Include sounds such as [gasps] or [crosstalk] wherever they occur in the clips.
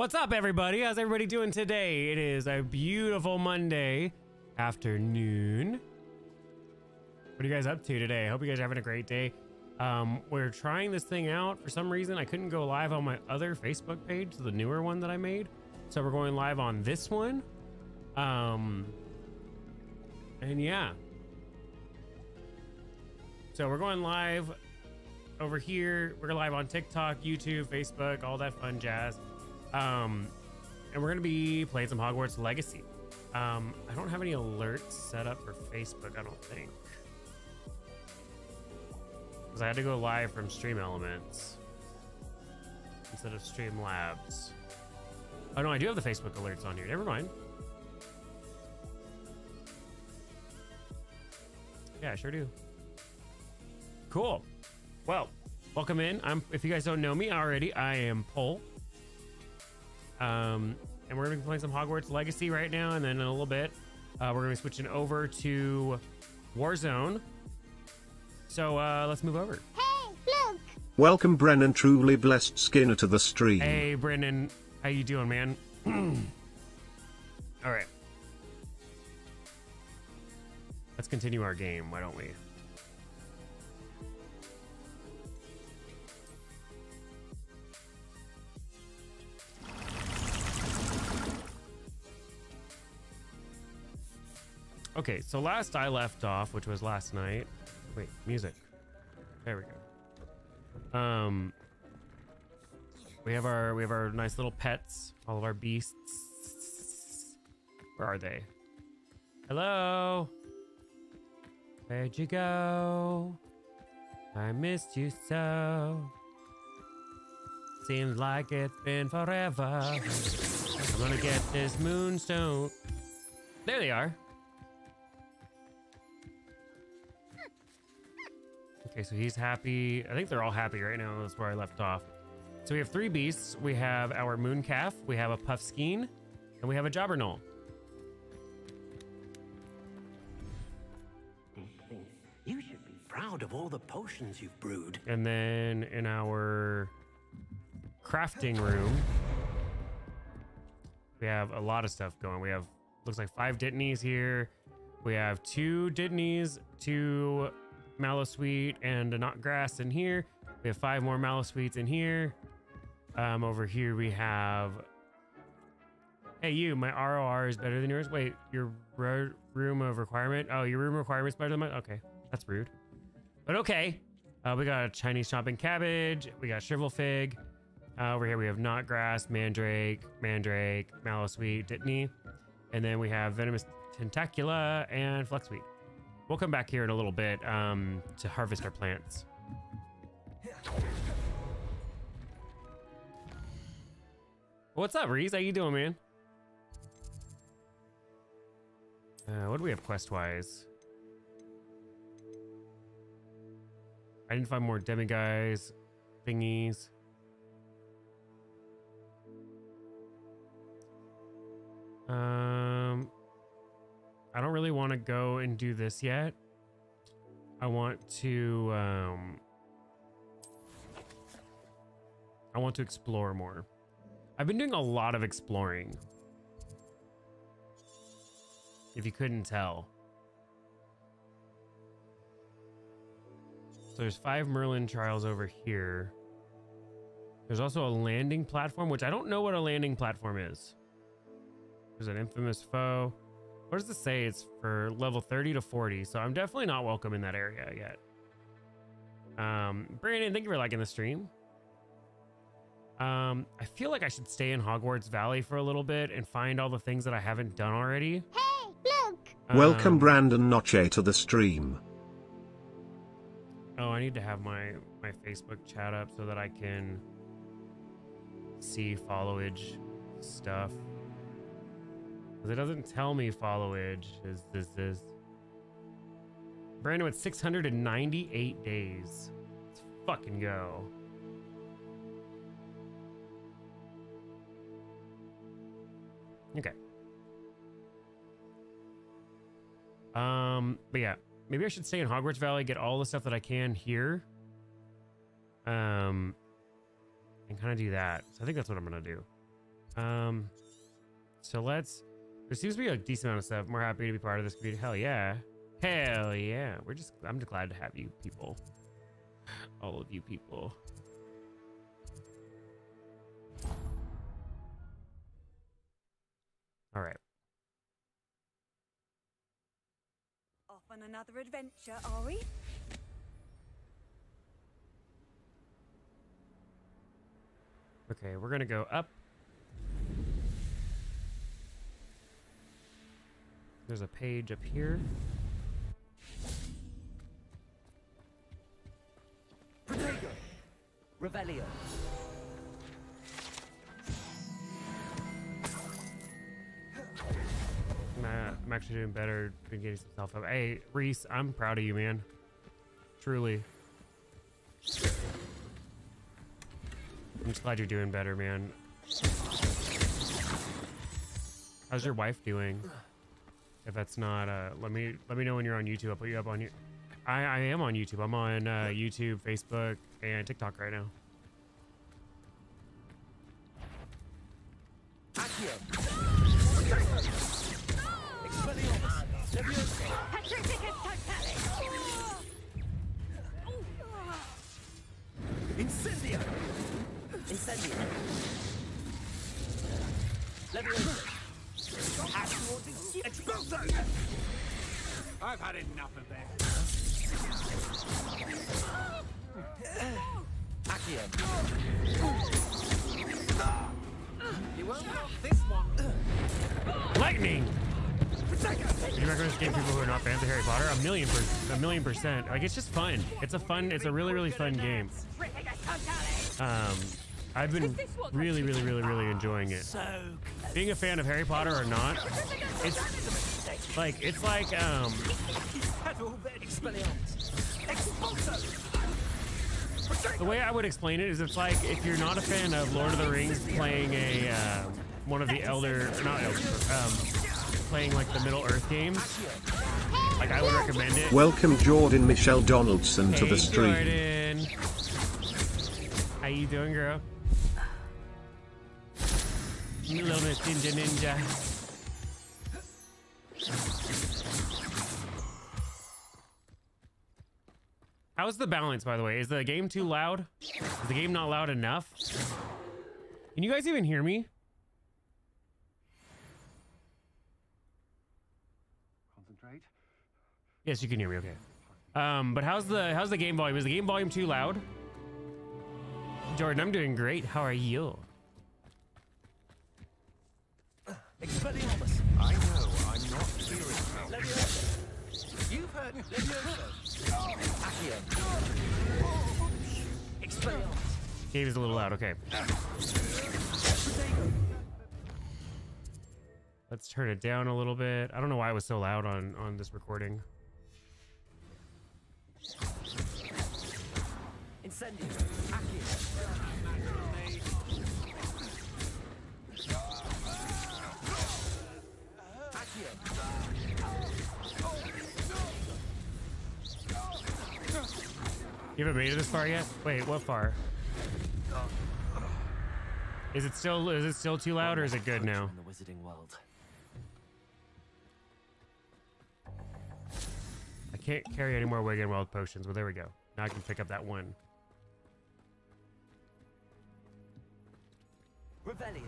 What's up, everybody? How's everybody doing today? It is a beautiful Monday afternoon. What are you guys up to today? I hope you guys are having a great day. Um, we're trying this thing out. For some reason, I couldn't go live on my other Facebook page, the newer one that I made. So we're going live on this one. Um, and yeah. So we're going live over here. We're live on TikTok, YouTube, Facebook, all that fun jazz. Um, and we're gonna be playing some Hogwarts Legacy. Um, I don't have any alerts set up for Facebook, I don't think. Because I had to go live from Stream Elements instead of Stream Labs. Oh no, I do have the Facebook alerts on here. Never mind. Yeah, I sure do. Cool. Well, welcome in. I'm if you guys don't know me already, I am Pole. Um, and we're gonna be playing some Hogwarts Legacy right now, and then in a little bit, uh, we're gonna be switching over to Warzone. So uh, let's move over. Hey, look! Welcome Brennan Truly Blessed Skinner to the stream. Hey, Brennan. how you doing, man? [clears throat] All right. Let's continue our game, why don't we? Okay, so last I left off, which was last night. Wait, music. There we go. Um, we have our we have our nice little pets, all of our beasts. Where are they? Hello. Where'd you go? I missed you so. Seems like it's been forever. I'm gonna get this moonstone. There they are. Okay, so he's happy. I think they're all happy right now. That's where I left off. So we have three beasts. We have our moon calf, we have a puffskein, and we have a jobberknoll. You should be proud of all the potions you've brewed. And then in our crafting room, we have a lot of stuff going. We have looks like five Dittanies here. We have two Dittanies, two Mallowsweet, and a Knotgrass in here. We have five more Mallowsweets in here. Um, over here we have. Hey, you! My ROR is better than yours. Wait, your room of requirement? Oh, your room requirement's better than mine. Okay, that's rude. But okay. Uh, we got a Chinese chopping cabbage. We got shrivel fig. Uh, over here we have knotgrass, mandrake, mandrake, mallowsweet, dittany, and then we have venomous tentacula and fluxweed. We'll come back here in a little bit um, to harvest our plants. What's up, Reese? How you doing, man? Uh, what do we have quest-wise? Identify more demiguise thingies. Um, I don't really want to go and do this yet. I want to, um, I want to explore more. I've been doing a lot of exploring. If you couldn't tell. So there's five Merlin trials over here. There's also a landing platform, which I don't know what a landing platform is. There's an infamous foe. What does this say? It's for level 30 to 40, so I'm definitely not welcome in that area yet. Um, Brandon, thank you for liking the stream. Um, I feel like I should stay in Hogwarts Valley for a little bit and find all the things that I haven't done already. Hey, look! Welcome Um, Brandon Noche to the stream. Oh, I need to have my my Facebook chat up so that I can see followage stuff. Because it doesn't tell me follow followage is this is Brandon with 698 days. Let's fucking go. Okay. Um, but yeah, maybe I should stay in Hogwarts Valley, get all the stuff that I can here. Um, and kind of do that. So I think that's what I'm gonna do. Um, so let's. There seems to be a decent amount of stuff. We're happy to be part of this community. Hell yeah. Hell yeah. We're just. I'm just glad to have you people. All of you people. All right. Off on another adventure, are we? Okay, we're gonna go up. There's a page up here. Protego! Revelio. I'm, uh, I'm actually doing better than getting some self up. Hey, Reese, I'm proud of you, man. Truly. I'm just glad you're doing better, man. How's your wife doing? If that's not, uh, let me let me know when you're on YouTube. I'll put you up on you. I I am on YouTube. I'm on uh, YouTube, Facebook, and TikTok right now. Enough of that. Accio. You won't this one. Lightning. You recommend this game people who are not fans of Harry Potter? A million per, a million percent. Like it's just fun. It's a fun. It's a really really fun game. Um, I've been really really really really enjoying it. Being a fan of Harry Potter or not, it's like it's like um. The way I would explain it is it's like if you're not a fan of Lord of the Rings playing a uh, one of the Elder not Elder um playing like the Middle Earth games. Like I would recommend it. Welcome Jordan Michelle Donaldson to Hey, the stream. Jordan. How you doing, girl? Little Miss Ninja Ninja. How's the balance, by the way? Is the game too loud? Is the game not loud enough? Can you guys even hear me? Concentrate. Yes, you can hear me. Okay. Um, but how's the how's the game volume? Is the game volume too loud? Jordan, I'm doing great. How are you? Expelliarmus. I know I'm not hearing You've heard Game is a little loud. Okay. Let's turn it down a little bit. I don't know why it was so loud on on this recording. Incendio. You haven't made it this far yet? Wait, what far? Is it still is it still too loud or is it good now? In the wizarding world. I can't carry any more Wiggenweld potions. Well, there we go. Now I can pick up that one. Revelio.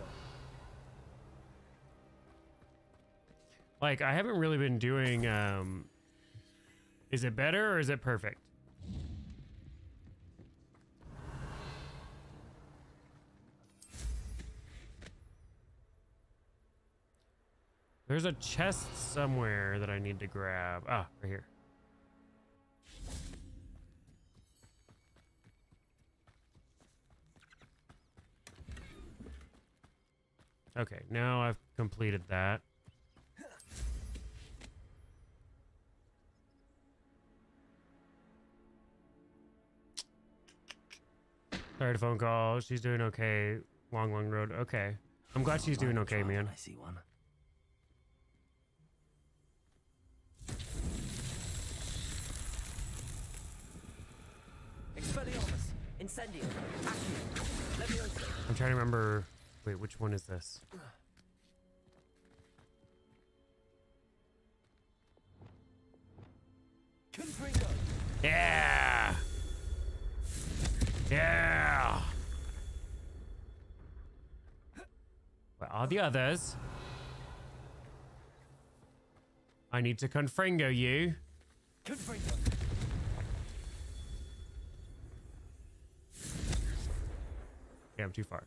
Like I haven't really been doing. um Is it better or is it perfect? There's a chest somewhere that I need to grab. Ah, right here. Okay, now I've completed that. Sorry to phone call. She's doing okay. Long, long road. Okay. I'm glad she's doing okay, man. I see one. Expelliarmus. Incendio. Accio. Leviosa. I'm trying to remember. Wait, which one is this? Yeah. Yeah. Where are the others? I need to confringo you. Confringo. Yeah, I'm too far.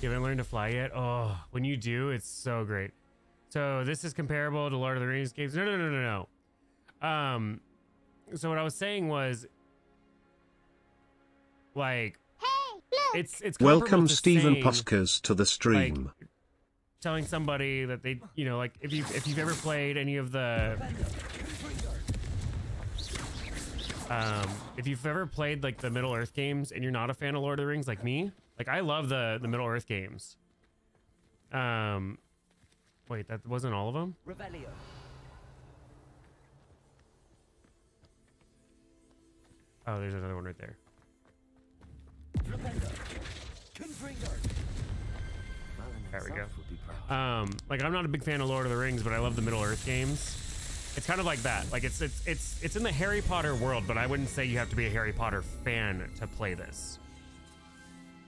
You haven't learned to fly yet? Oh, when you do, it's so great. So this is comparable to Lord of the Rings games. No, no, no, no, no. Um, so what I was saying was, like, Hey, look. it's it's Welcome to Stephen saying, Puskers to the stream. telling somebody that they, you know, like if you if you've ever played any of the um, if you've ever played like the Middle Earth games and you're not a fan of Lord of the Rings like me, like I love the the Middle Earth games. Um, wait, that wasn't all of them. Revelio. Oh, there's another one right there. There we go. Um, like I'm not a big fan of Lord of the Rings, but I love the Middle Earth games. It's kind of like that. Like it's it's it's it's in the Harry Potter world, but I wouldn't say you have to be a Harry Potter fan to play this.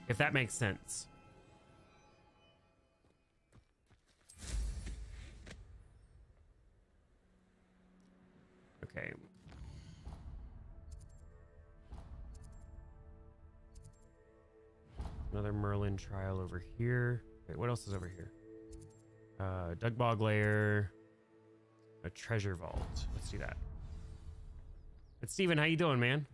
If that makes sense. Okay. Another Merlin trial over here. Wait, what else is over here? Uh, Dugbog Lair. A treasure vault. Let's do that. But Steven, how you doing, man?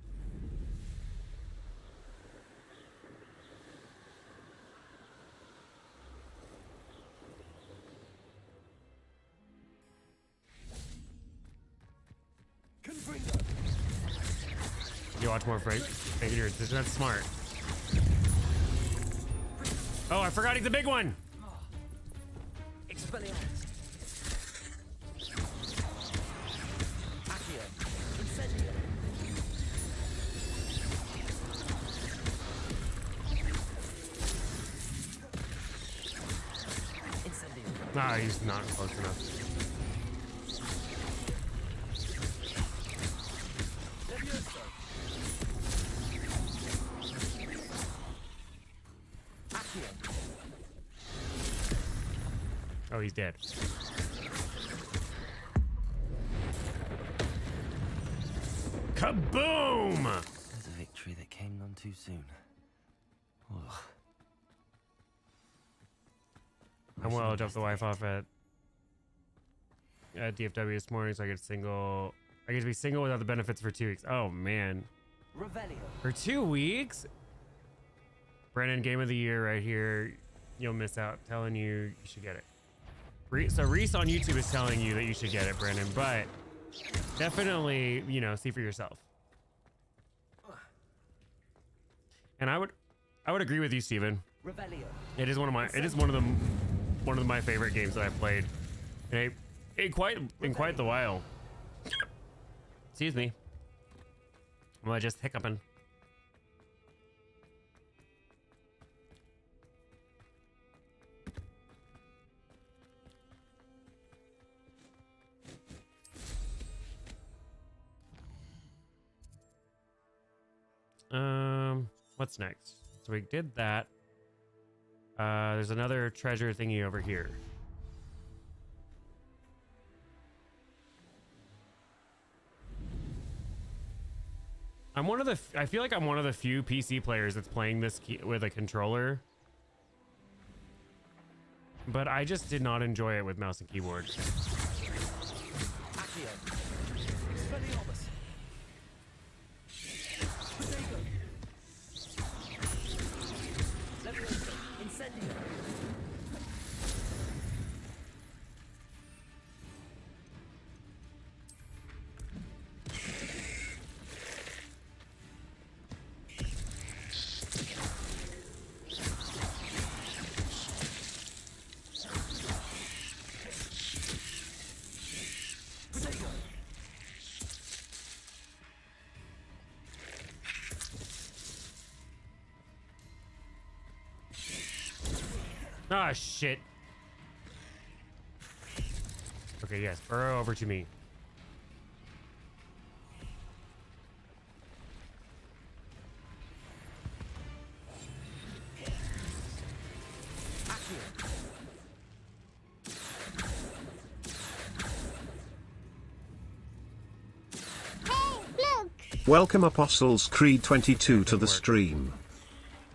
You watch more Frank? Thank you. That's smart. Oh, I forgot he's a big one. Nah, he's not close enough. Oh, he's dead. Kaboom! There's a victory that came none too soon. I'm well. I dropped the wife off at at DFW this morning, so I get single. I get to be single without the benefits for two weeks. Oh man, Revelio. for two weeks. Brennan, game of the year right here. You'll miss out. Telling you you should get it. Re- so Reese on YouTube is telling you that you should get it, Brennan, but definitely you know see for yourself. And I would, I would agree with you, Steven. Revelio. It is one of my. It is one of the one of my favorite games that I've played. In, a, in quite in quite the while. Excuse me. Am I just hiccuping? Um, what's next? So we did that. Uh, there's another treasure thingy over here. I'm one of the. I feel like I'm one of the few PC players that's playing this with a controller. But I just did not enjoy it with mouse and keyboard. Ah, shit. Okay, yes. Burrow over to me. Hey, look! Welcome Apostles Creed 22 to the stream.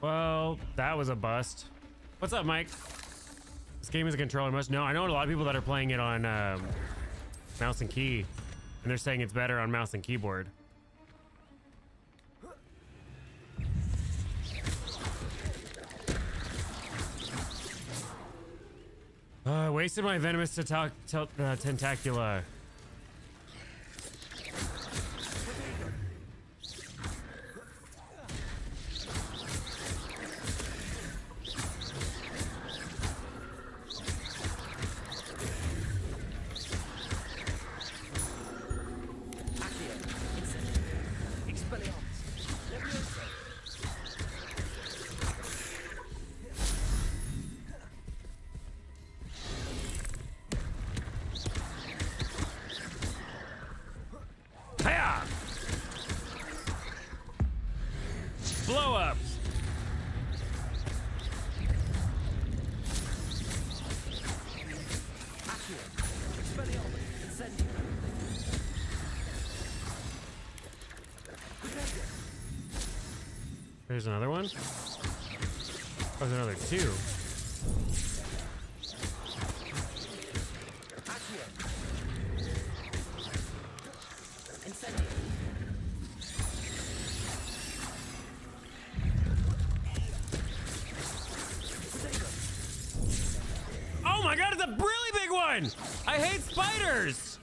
Well, that was a bust. What's up, Mike? Game is a controller must. No, I know a lot of people that are playing it on um, mouse and key, and they're saying it's better on mouse and keyboard. Uh, wasted my venomous tenta- tel- uh, tentacula. There's another one. Oh, there's another two. Oh my god, it's a really big one! I hate spiders!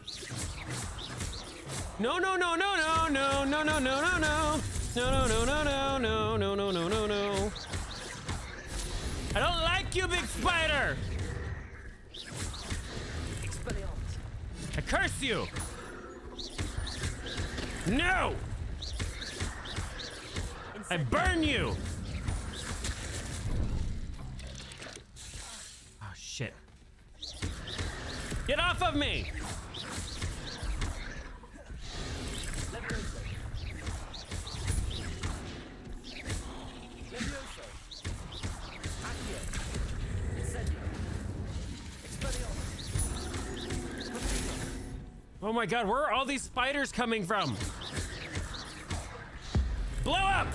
No, no, no, no, no, no, no, no, no. No, no, no, no, no, no, no, no, you! No! I burn you! My god, where are all these spiders coming from? Blow up!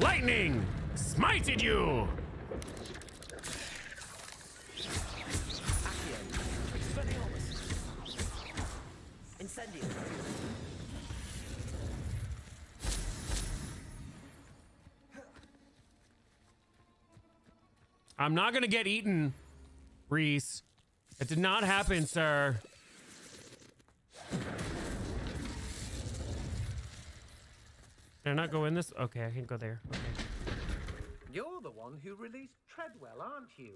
Lightning! Smited you! I'm not gonna get eaten, Reese. It did not happen, sir. Can I not go in this? Okay, I can go there. Okay. You're the one who released Treadwell, aren't you?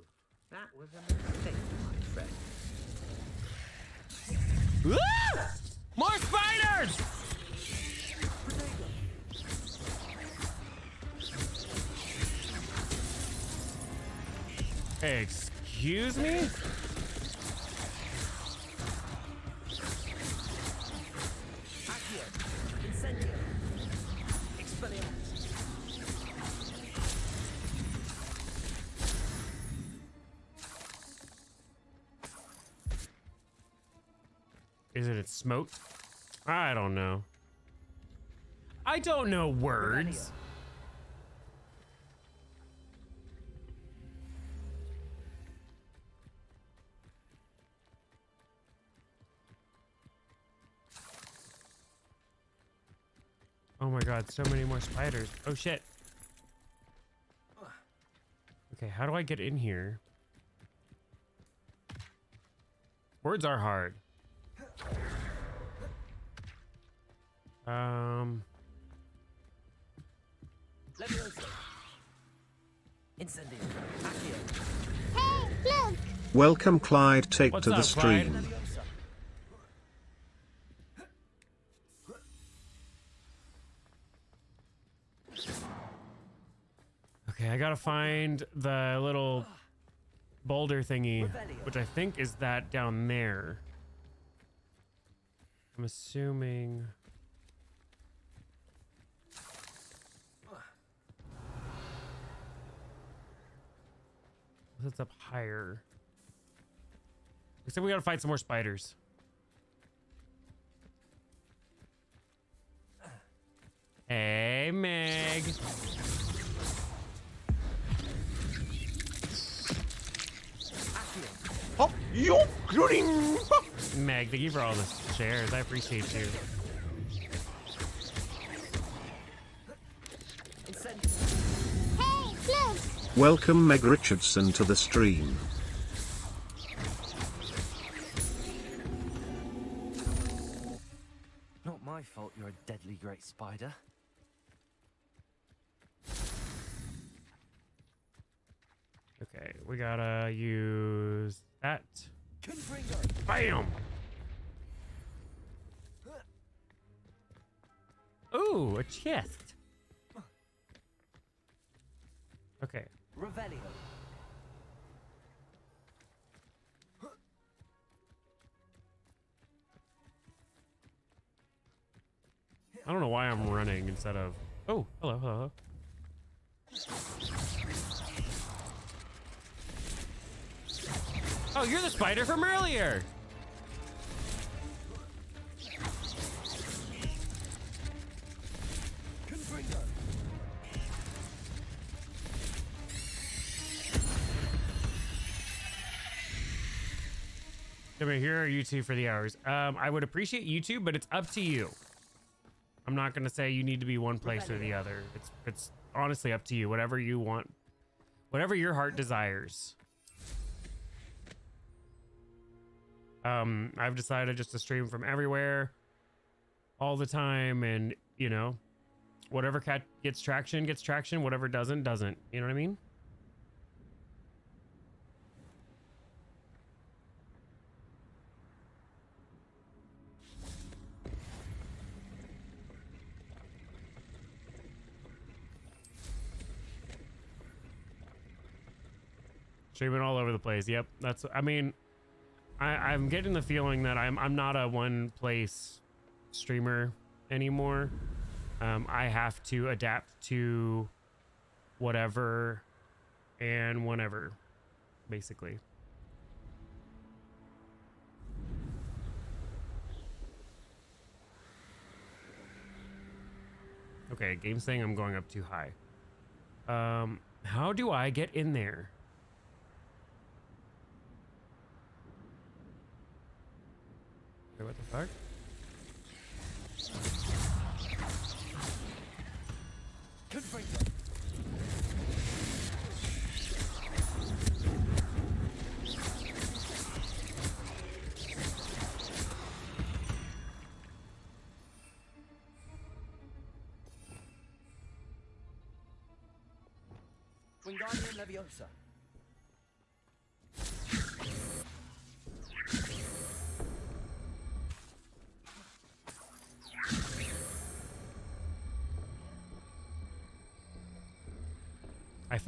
That was a mistake, my friend. Ah! More spiders! Excuse me? Is it it's smoked? I don't know. I don't know words. Oh my god, so many more spiders. Oh shit. Okay, how do I get in here? Words are hard. Um, Levioso. Incendio. Accio. Hey, look! Welcome Clyde take What's to the up, Clyde? stream. Leviosa. okay, I gotta find the little boulder thingy, which I think is that down there. I'm assuming. It's up higher. Except we gotta fight some more spiders. Hey, Meg. Oh, you including. Meg, thank you for all the shares. I appreciate you. Hey, look. Welcome Meg Richardson to the stream. Not my fault you're a deadly great spider. Okay, we gotta use that. Bam! Ooh, a chest. Okay, Revelio. I don't know why I'm running instead of. Oh, hello, hello. Oh, you're the spider from earlier. I here are YouTube for the hours. Um, I would appreciate YouTube, but it's up to you. I'm not gonna say you need to be one place or the other. It's it's honestly up to you. Whatever you want, whatever your heart desires. Um, I've decided just to stream from everywhere, all the time, and you know, whatever cat gets traction gets traction. Whatever doesn't doesn't. You know what I mean? Streaming all over the place. Yep, that's. I mean, I, I'm getting the feeling that I'm I'm not a one place streamer anymore. Um, I have to adapt to whatever and whenever, basically. Okay, game's saying I'm going up too high. Um, how do I get in there? What the fuck? Wingardium Leviosa.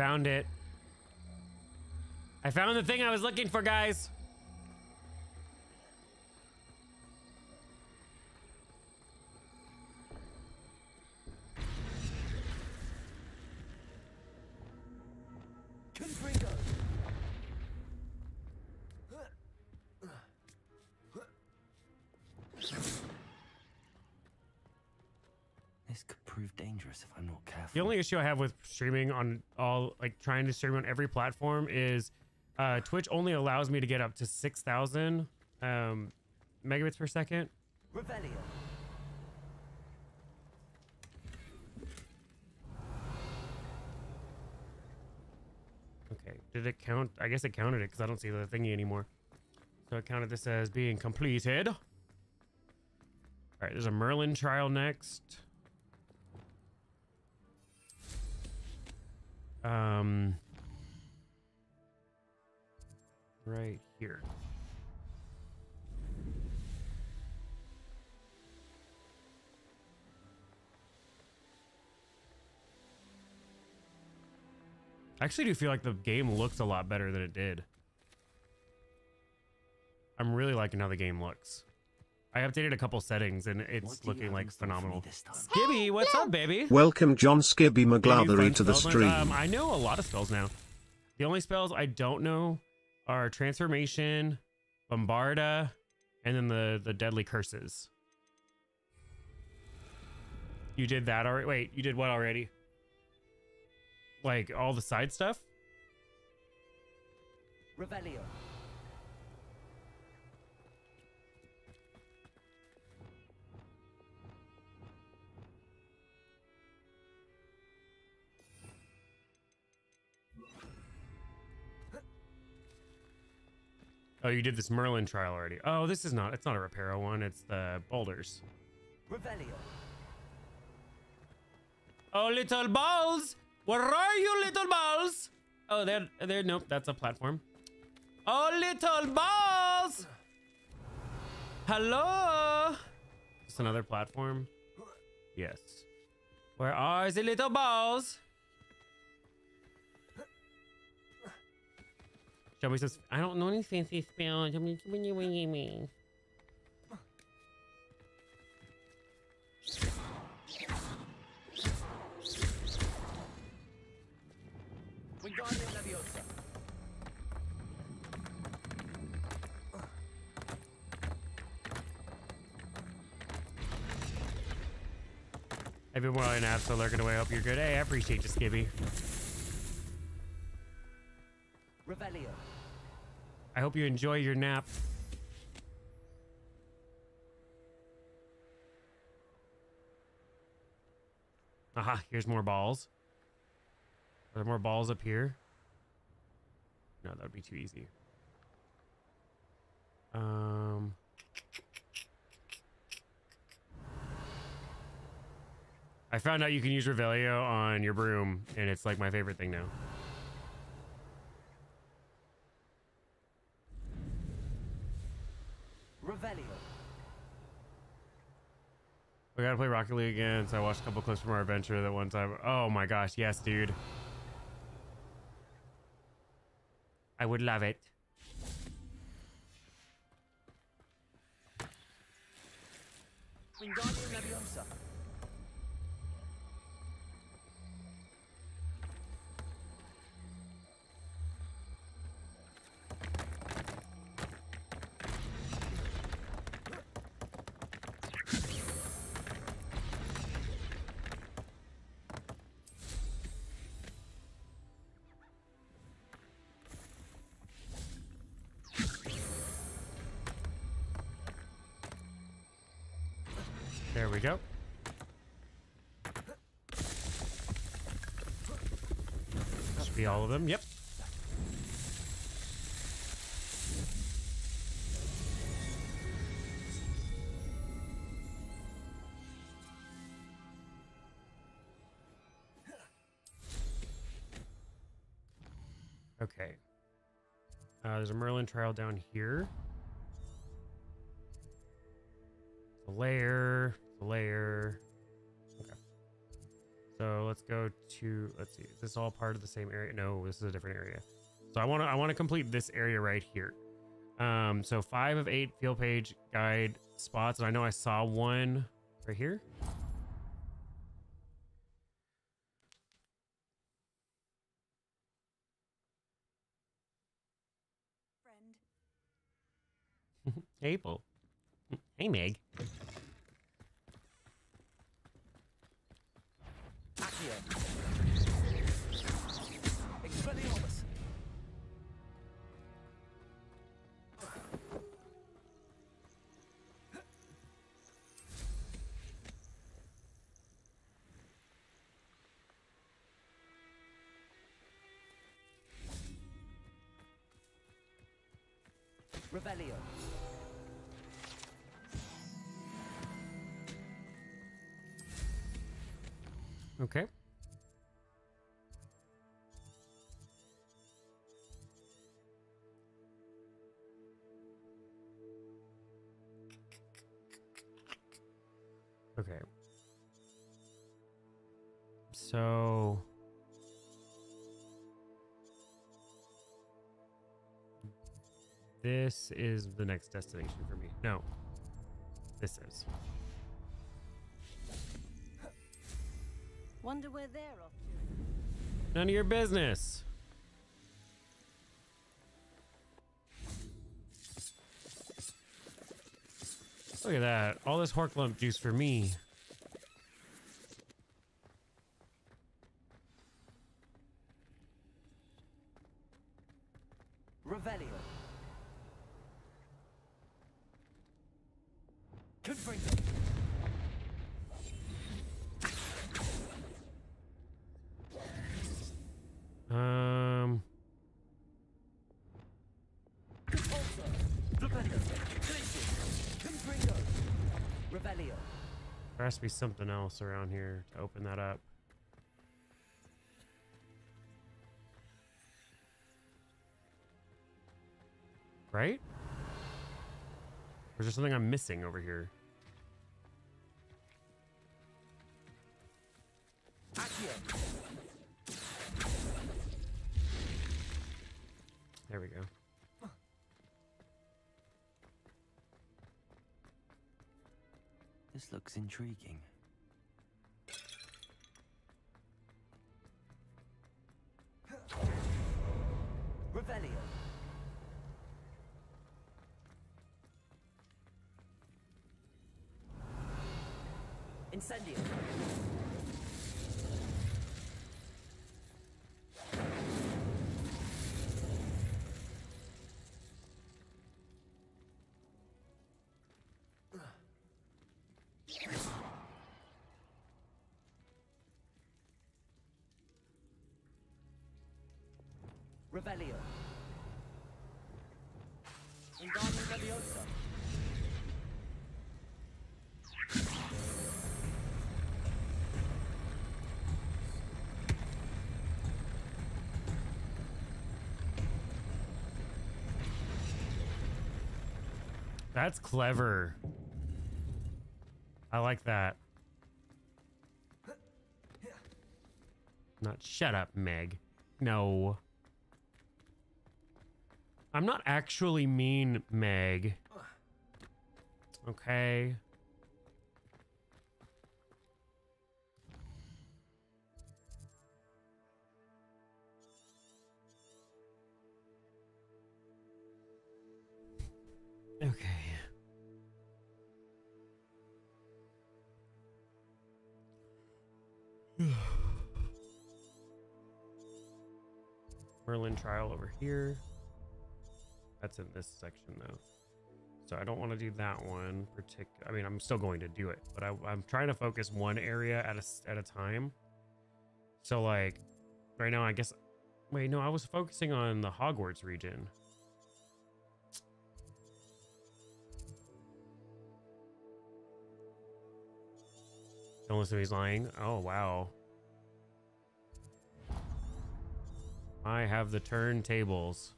Found it. I found the thing I was looking for, guys. Prove if I'm not careful. The only issue I have with streaming on all, like trying to stream on every platform is uh, Twitch only allows me to get up to 6,000 um, megabits per second. Revelio. Okay, did it count? I guess it counted it because I don't see the thingy anymore. So it counted this as being completed. All right, there's a Merlin trial next. Um, right here. I actually do feel like the game looks a lot better than it did. I'm really liking how the game looks. I updated a couple settings and it's looking like in store for me phenomenal. this time? Skibby, what's up, baby? Welcome John Skibby Any McGlathery to the stream. Um, I know a lot of spells now. The only spells I don't know are transformation, bombarda, and then the the deadly curses. You did that already? Wait, you did what already? Like all the side stuff? Revelio. Oh, you did this Merlin trial already. Oh, this is not. It's not a Reparo one. It's the boulders. Revelio. Oh, little balls! Where are you, little balls? Oh, there, there. Nope, that's a platform. Oh, little balls! Hello. Just another platform. Yes. Where are the little balls? Shelby says, I don't know any fancy spells. I mean, what do you-? Wingardium Leviosa. Everyone in apps so lurking away. Hope you're good. Hey, I appreciate you, Skibby. Revelio. I hope you enjoy your nap. Aha, here's more balls. Are there more balls up here? No, that would be too easy. Um. I found out you can use Revelio on your broom, and it's like my favorite thing now. Revelio. We gotta play Rocket League again. So I watched a couple clips from our adventure that one time. Oh my gosh, yes, dude. I would love it. There's a Merlin trial down here. The layer, the layer. Okay. So let's go to let's see. Is this all part of the same area? No, this is a different area. So I want to I want to complete this area right here. Um, so five of eight field page guide spots, and I know I saw one right here. Friend. April. Hey Meg. Accio. So this is the next destination for me. No, this is. Wonder where they're off to. None of your business. Look at that. All this Horklump juice for me. Revelio. Confringo. Um, Compulsor. Revelio. Clinches. Confringo. Revelio. there has to be something else around here to open that up. Right? Or is there something I'm missing over here? Intriguing. Revelio. That's clever. I like that. Not shut up, Meg. No. I'm not actually mean, Meg. Okay. Okay. [sighs] Merlin trial over here. That's in this section though. So I don't want to do that one particular. I mean, I'm still going to do it, but I, I'm trying to focus one area at a at a time. So like, right now, I guess. Wait, no, I was focusing on the Hogwarts region. Don't listen to he's lying. Oh wow. I have the turntables.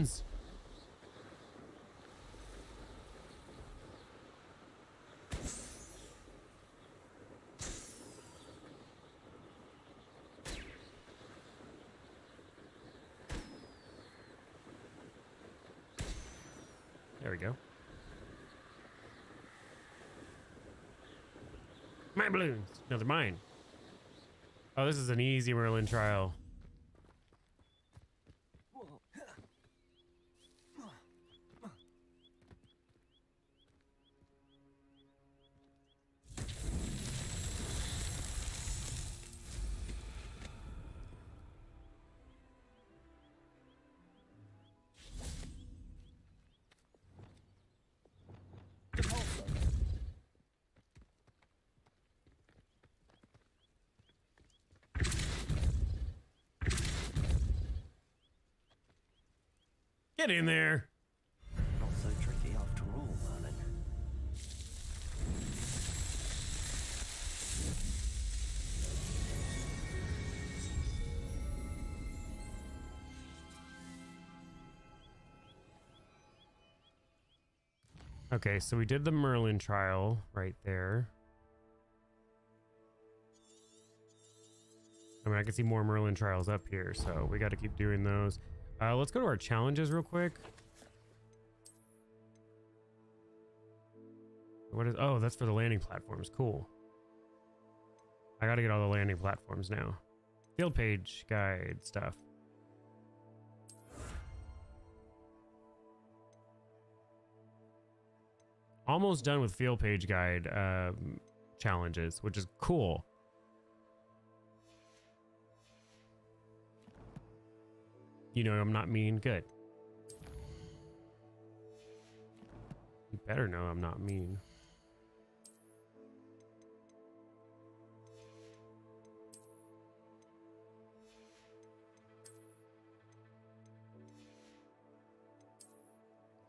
Balloons! There we go. My balloons. No, they're mine. Oh, this is an easy Merlin trial. Get in there. Not so tricky after all, Merlin. Okay, so we did the Merlin trial right there. I mean, I can see more Merlin trials up here, so we got to keep doing those. Uh, let's go to our challenges real quick. What is? Oh, that's for the landing platforms. Cool. I got to get all the landing platforms now. Field page guide stuff. Almost done with field page guide um, challenges, which is cool. You know I'm not mean. Good. You better know I'm not mean.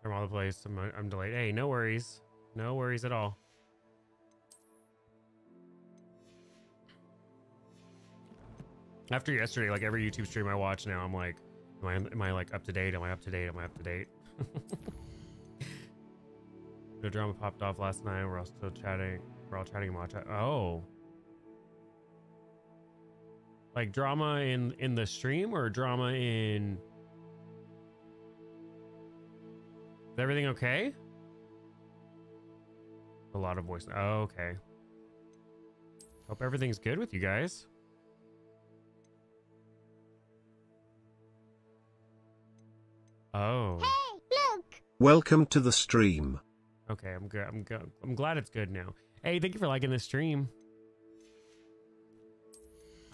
I'm all the place. I'm, uh, I'm delayed. Hey, no worries. No worries at all. After yesterday, like every YouTube stream I watch now, I'm like, am I, am I like up to date? Am I up to date? Am I up to date? [laughs] the drama popped off last night. We're all still chatting. We're all chatting about chat. Oh. Like drama in in the stream or drama in Is everything okay? A lot of voice. Oh, okay. Hope everything's good with you guys. Oh. Hey, look! Welcome to the stream. Okay, I'm good. I'm good. I'm glad it's good now. Hey, thank you for liking the stream.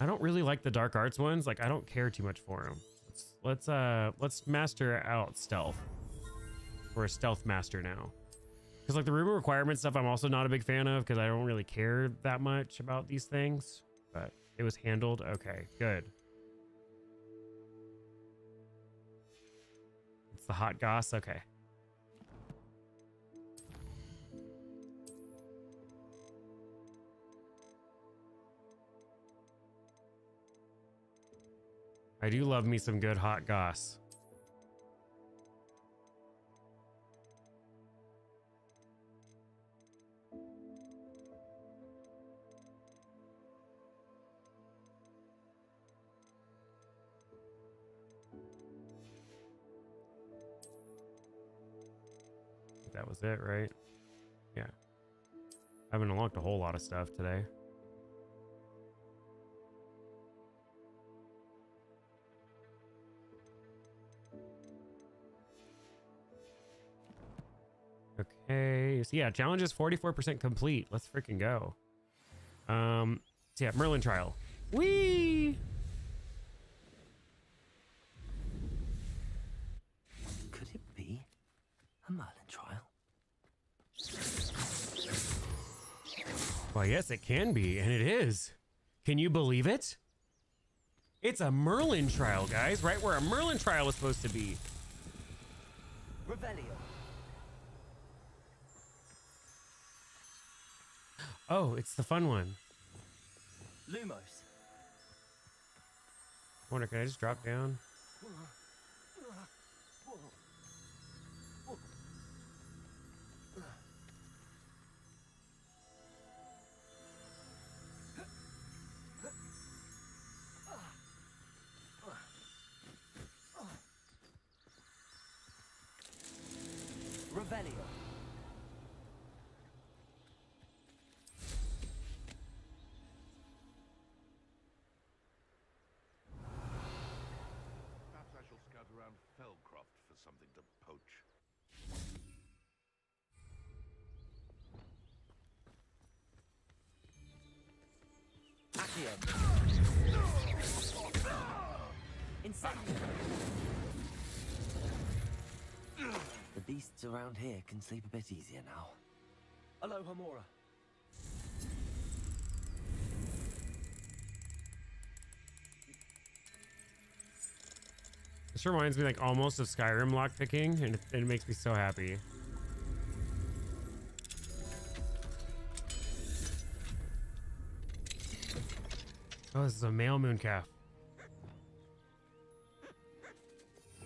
I don't really like the dark arts ones. Like, I don't care too much for them. Let's let's uh let's master out stealth. We're a stealth master now. Because like the room requirement stuff, I'm also not a big fan of because I don't really care that much about these things. But it was handled. Okay, good. The hot goss. Okay. I do love me some good hot goss. That was it, right? Yeah. I haven't unlocked a whole lot of stuff today. Okay, so yeah, challenge is 44% complete. Let's freaking go. Um, so yeah, Merlin trial. Whee! Could it be a Merlin trial? Well, yes, it can be, and it is. Can you believe it? It's a Merlin trial, guys, right where a Merlin trial is supposed to be. Revelio. Oh, it's the fun one. Lumos. wonder, can I just drop down? Something to poach. Accio. Incendio. The beasts around here can sleep a bit easier now. Alohomora. This reminds me like almost of Skyrim lockpicking, and it, it makes me so happy. Oh, this is a male moon calf.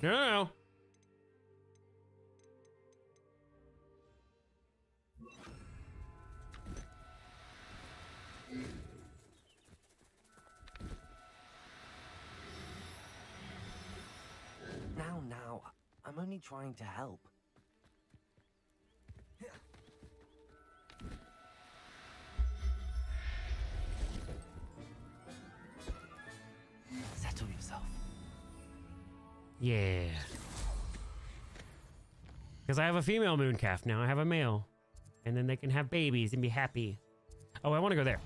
No, no, no. Trying to help. Settle yourself. Yeah. Because I have a female moon calf now. I have a male. And then they can have babies and be happy. Oh, I want to go there.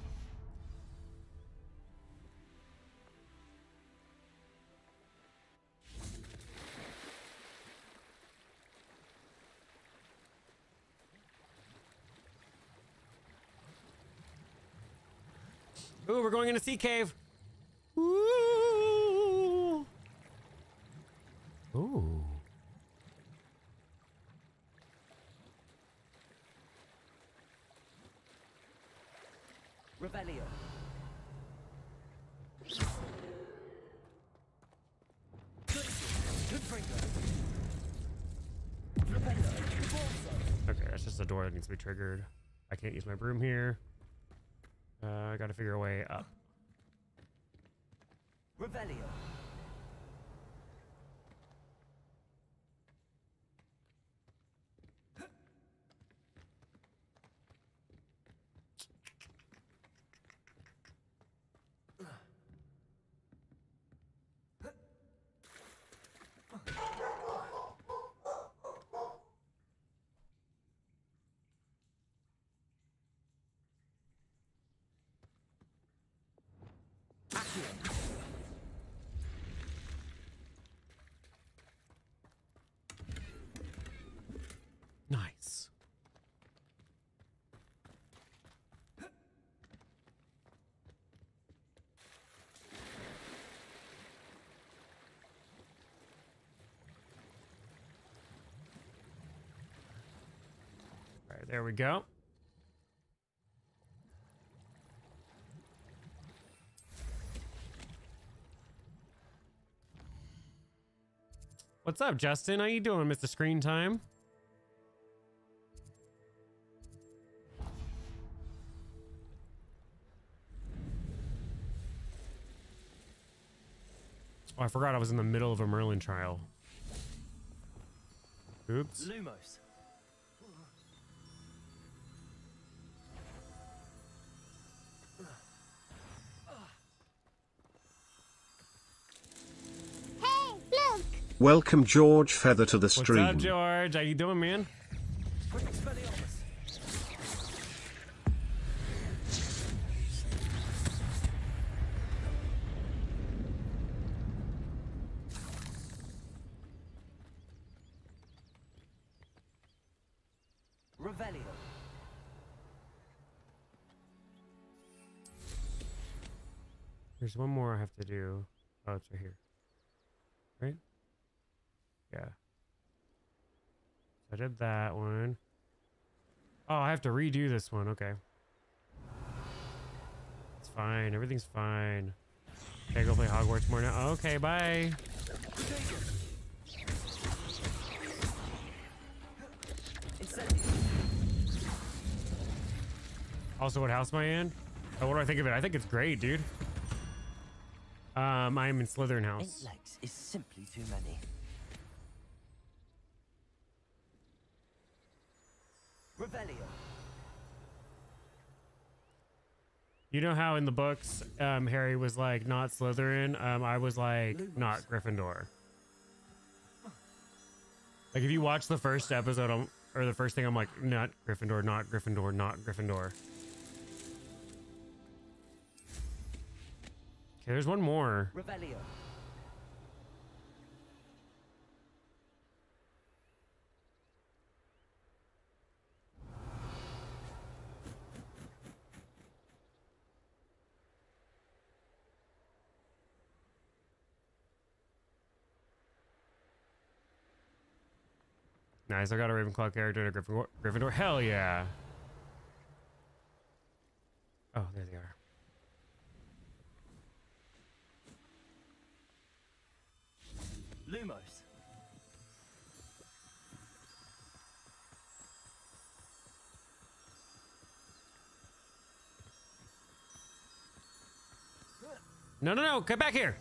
Ooh, we're going in a sea cave. Ooh. Ooh. Revelio. Good, good finger. Okay, that's just a door that needs to be triggered. I can't use my broom here. I gotta figure a way up. Accio. Nice. All right, there we go. What's up, Justin? How you doing, Mr. Screen Time? Oh, I forgot I was in the middle of a Merlin trial. Oops. Lumos. Welcome George Feather to the stream. What's up. George? How you doing, man? Quick There's one more I have to do. Oh, it's right here. Right? Yeah. I did that one. Oh, I have to redo this one. Okay. It's fine. Everything's fine. Okay, go play Hogwarts more now. Okay, bye. Also, what house am I in? Oh, what do I think of it? I think it's great, dude. Um, I am in Slytherin Eight house. legs is simply too many. Revelio. You know how in the books, um, Harry was like not Slytherin. Um, I was like not Gryffindor. Like if you watch the first episode, I'm, or the first thing, I'm like not Gryffindor, not Gryffindor, not Gryffindor. Okay, there's one more. Revelio. Nice, I got a Ravenclaw character and a Gryffindor. Gryffindor. Hell yeah. Oh, there they are. Lumos. No, no, no, come back here.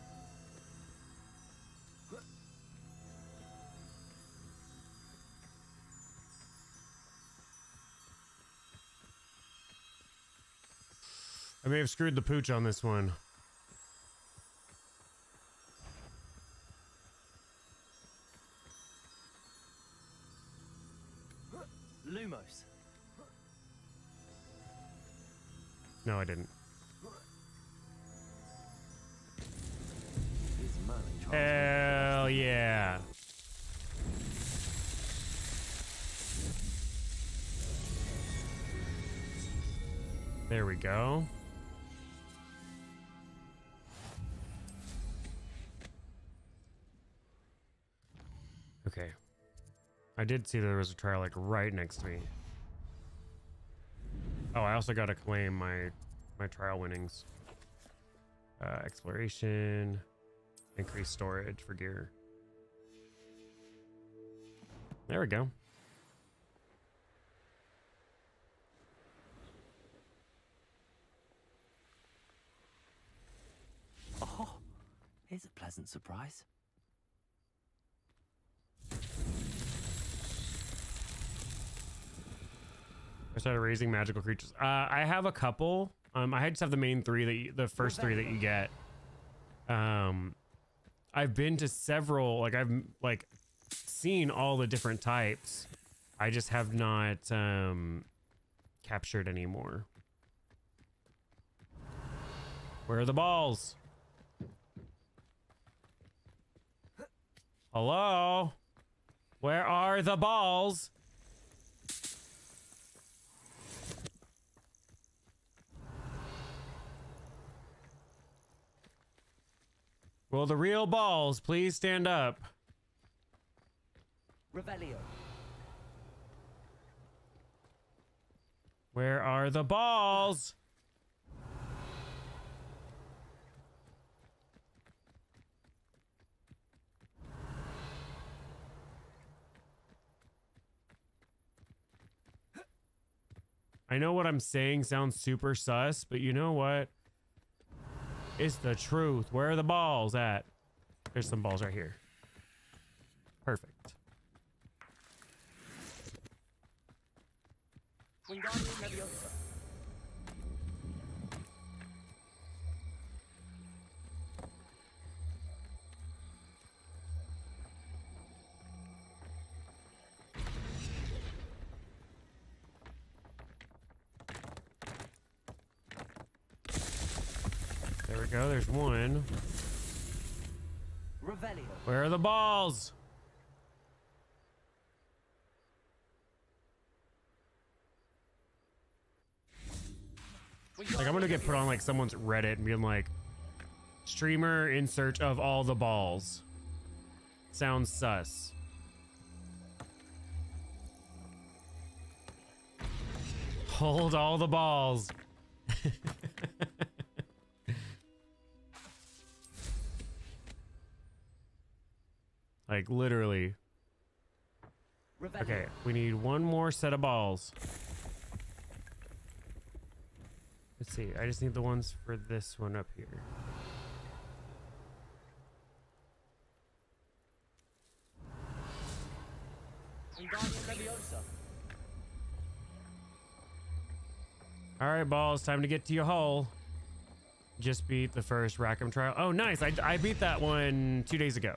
I may have screwed the pooch on this one. Lumos. No, I didn't. Is Merlin trying to Hell yeah. There we go. Did see there was a trial like right next to me. Oh, I also got to claim my my trial winnings. Uh, exploration, increased storage for gear. There we go. Oh, here's a pleasant surprise. I started raising magical creatures. Uh, I have a couple. Um, I just have the main three that you, the first three that you get. Um, I've been to several. Like I've like seen all the different types. I just have not um, captured anymore. Where are the balls? Hello? Where are the balls? Will the real balls please stand up? Revelio. Where are the balls? I know what I'm saying sounds super sus, but you know what? It's the truth. Where are the balls at? There's some balls right here. Perfect. Go. There's one. Revelio. Where are the balls? Like I'm gonna get put on like someone's Reddit and being like, streamer in search of all the balls. Sounds sus. Hold all the balls. Like literally. Okay, we need one more set of balls. Let's see. I just need the ones for this one up here. All right, balls. Time to get to your hole. Just beat the first Rackham trial. Oh, nice. I, I beat that one two days ago.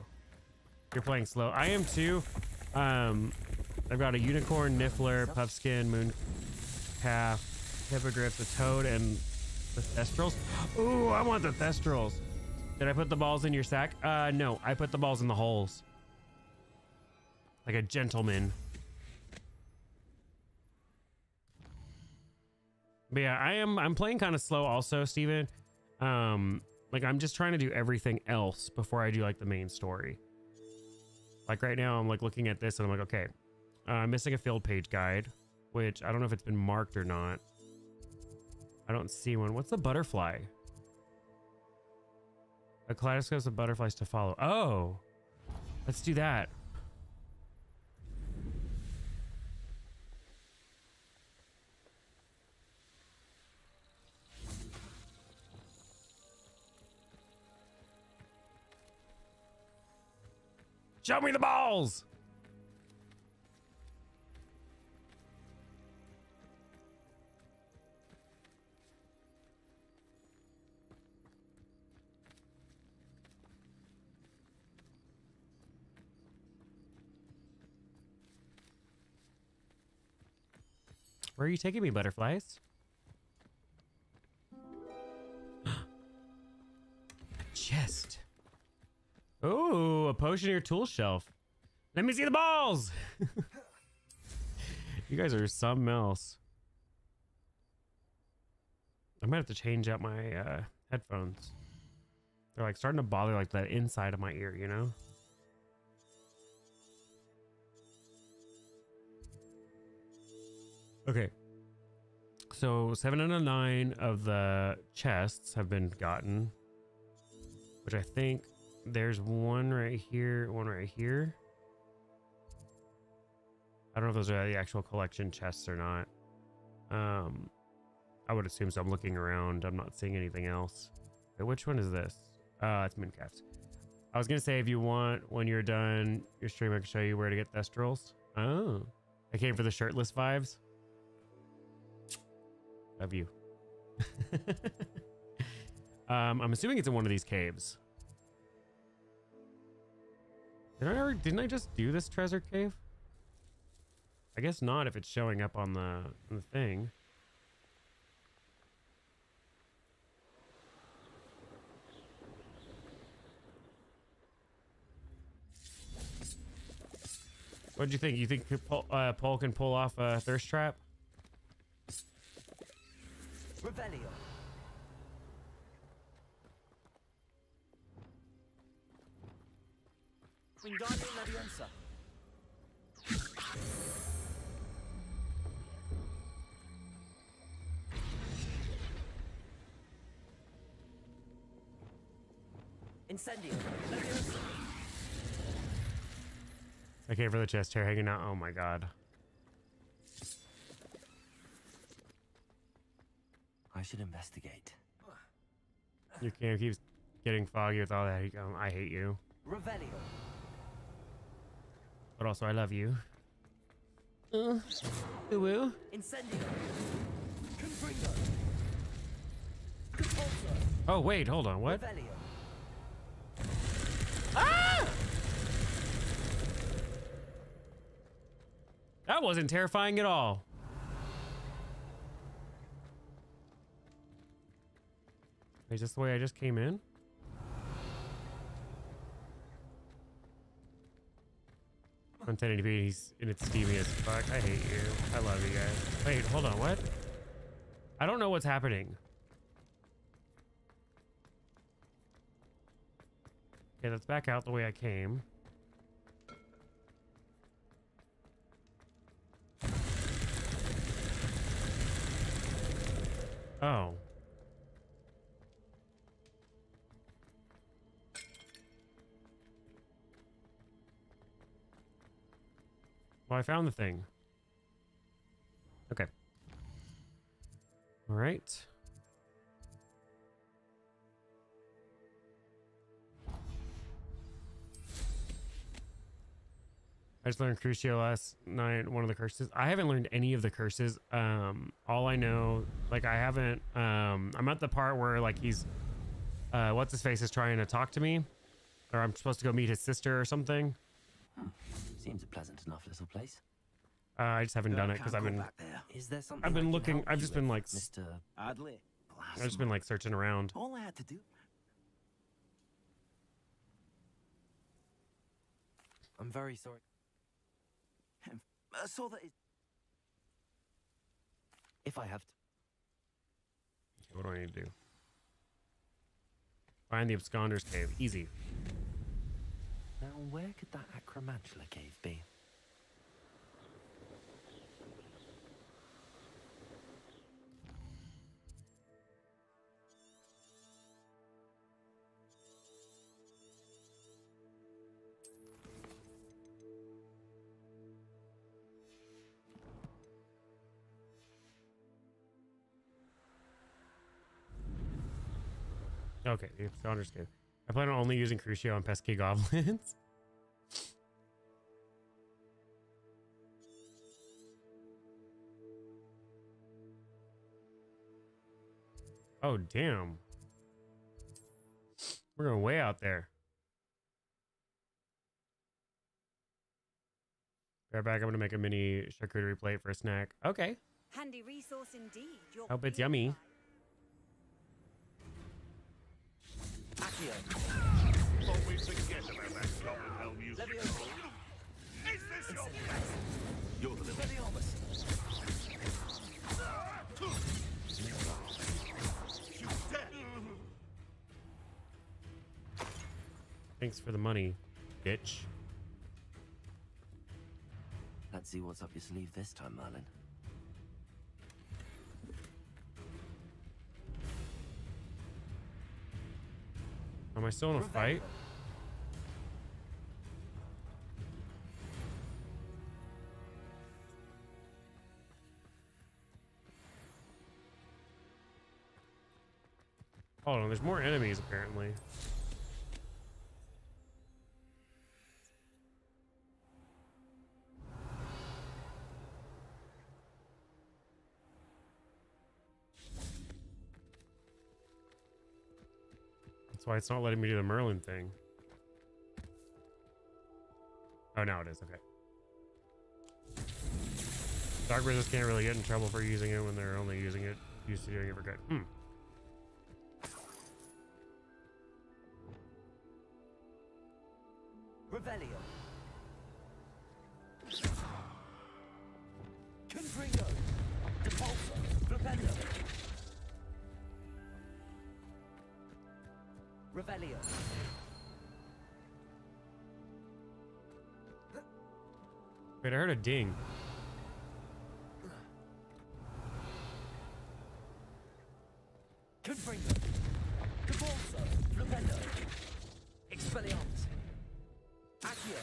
You're playing slow. I am too. Um, I've got a unicorn, niffler, puffskin, moon calf, hippogriff, the toad, and the thestrals. Ooh, I want the thestrals. Did I put the balls in your sack? Uh, no. I put the balls in the holes. Like a gentleman. But yeah, I am I'm playing kind of slow also, Steven. Um like I'm just trying to do everything else before I do like the main story. Like right now I'm like looking at this and I'm like, okay, uh, I'm missing a field page guide, which I don't know if it's been marked or not. I don't see one. What's the butterfly? A kaleidoscope of butterflies to follow. Oh, let's do that. Show me the balls! Where are you taking me, butterflies? A [gasps] chest. Oh, a potion in your tool shelf. Let me see the balls. [laughs] you guys are something else. I might have to change out my uh, headphones. They're like starting to bother like that inside of my ear, you know? Okay. So seven out of nine of the chests have been gotten, which I think there's one right here, one right here. I don't know if those are the actual collection chests or not. Um, I would assume so. I'm looking around. I'm not seeing anything else. Which one is this? Uh, it's Mincats. I was gonna say if you want, when you're done your stream, I can show you where to get Thestrals. Oh, I came for the shirtless vibes. Of you. [laughs] um, I'm assuming it's in one of these caves. Did I ever, didn't I just do this treasure cave? I guess not if it's showing up on the, on the thing. What do you think? You think Pole, uh, Pole can pull off a thirst trap? Revelio. Wingardium Leviosa. Incendio. Leviosa. Okay, for the chest hair hanging out. Oh my god. I should investigate. Your cam keeps getting foggy with all that. Um, I hate you. Revelio. But also, I love you. Uh, woo. Incendio. Confringo. Oh, wait, hold on. What? Revelio. That wasn't terrifying at all. Is this the way I just came in? 1080p, he's and it's steamy as fuck. I hate you. I love you guys. Wait, hold on. What? I don't know what's happening. Okay, let's back out the way I came. Oh. Well, I found the thing. Okay. All right. I just learned Crucio last night, one of the curses. I haven't learned any of the curses. Um, all I know, like I haven't, um, I'm at the part where like he's, uh, what's his face is trying to talk to me or I'm supposed to go meet his sister or something. Seems a pleasant enough little place. Uh, I just haven't done it because I've been, Is there something I've been looking, I've just been like, Mr. Adley. I've just been like searching around. All I had to do. I'm very sorry. I saw that. It... If I have to. What do I need to do? Find the absconder's cave. Easy. Now, where could that Acromantula cave be? Okay, the absconder's cave. I plan on only using Crucio on pesky goblins. [laughs] oh, damn. We're going way out there. Right back, I'm going to make a mini charcuterie plate for a snack. Okay. Handy resource indeed. Your Hope it's yummy. Forget about that goblin. Is this your... Incendiaris. You're the little... Leviomus. Thanks for the money, bitch. Let's see what's up your sleeve this time, Merlin. I still in a fight? Oh, Hold on, there's more enemies apparently. Why it's not letting me do the Merlin thing. Oh, now it is. Okay. Dark Wizards can't really get in trouble for using it when they're only using it, used to doing it for good. Hmm. Wait, I heard a ding. Confringo. Depulso. Flipendo. Expelliarmus. Accio.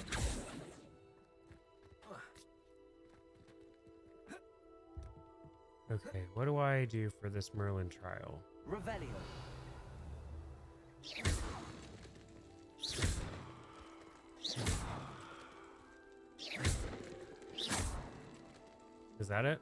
Okay, what do I do for this Merlin trial? Revelio. That it?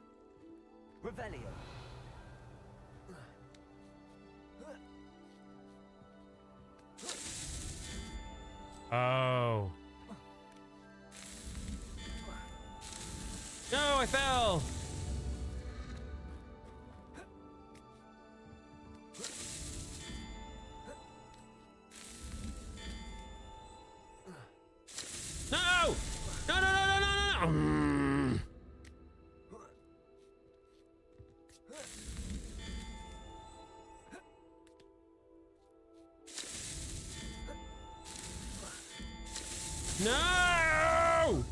No!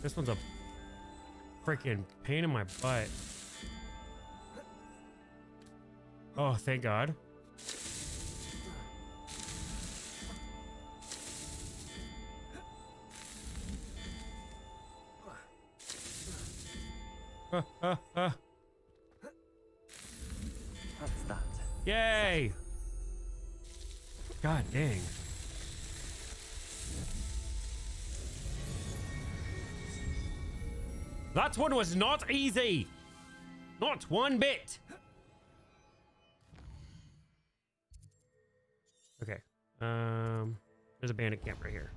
This one's a freaking pain in my butt. Oh, thank God. What's that? Yay! God dang. That one was not easy! Not one bit! Okay. Um, there's a bandit camp right here.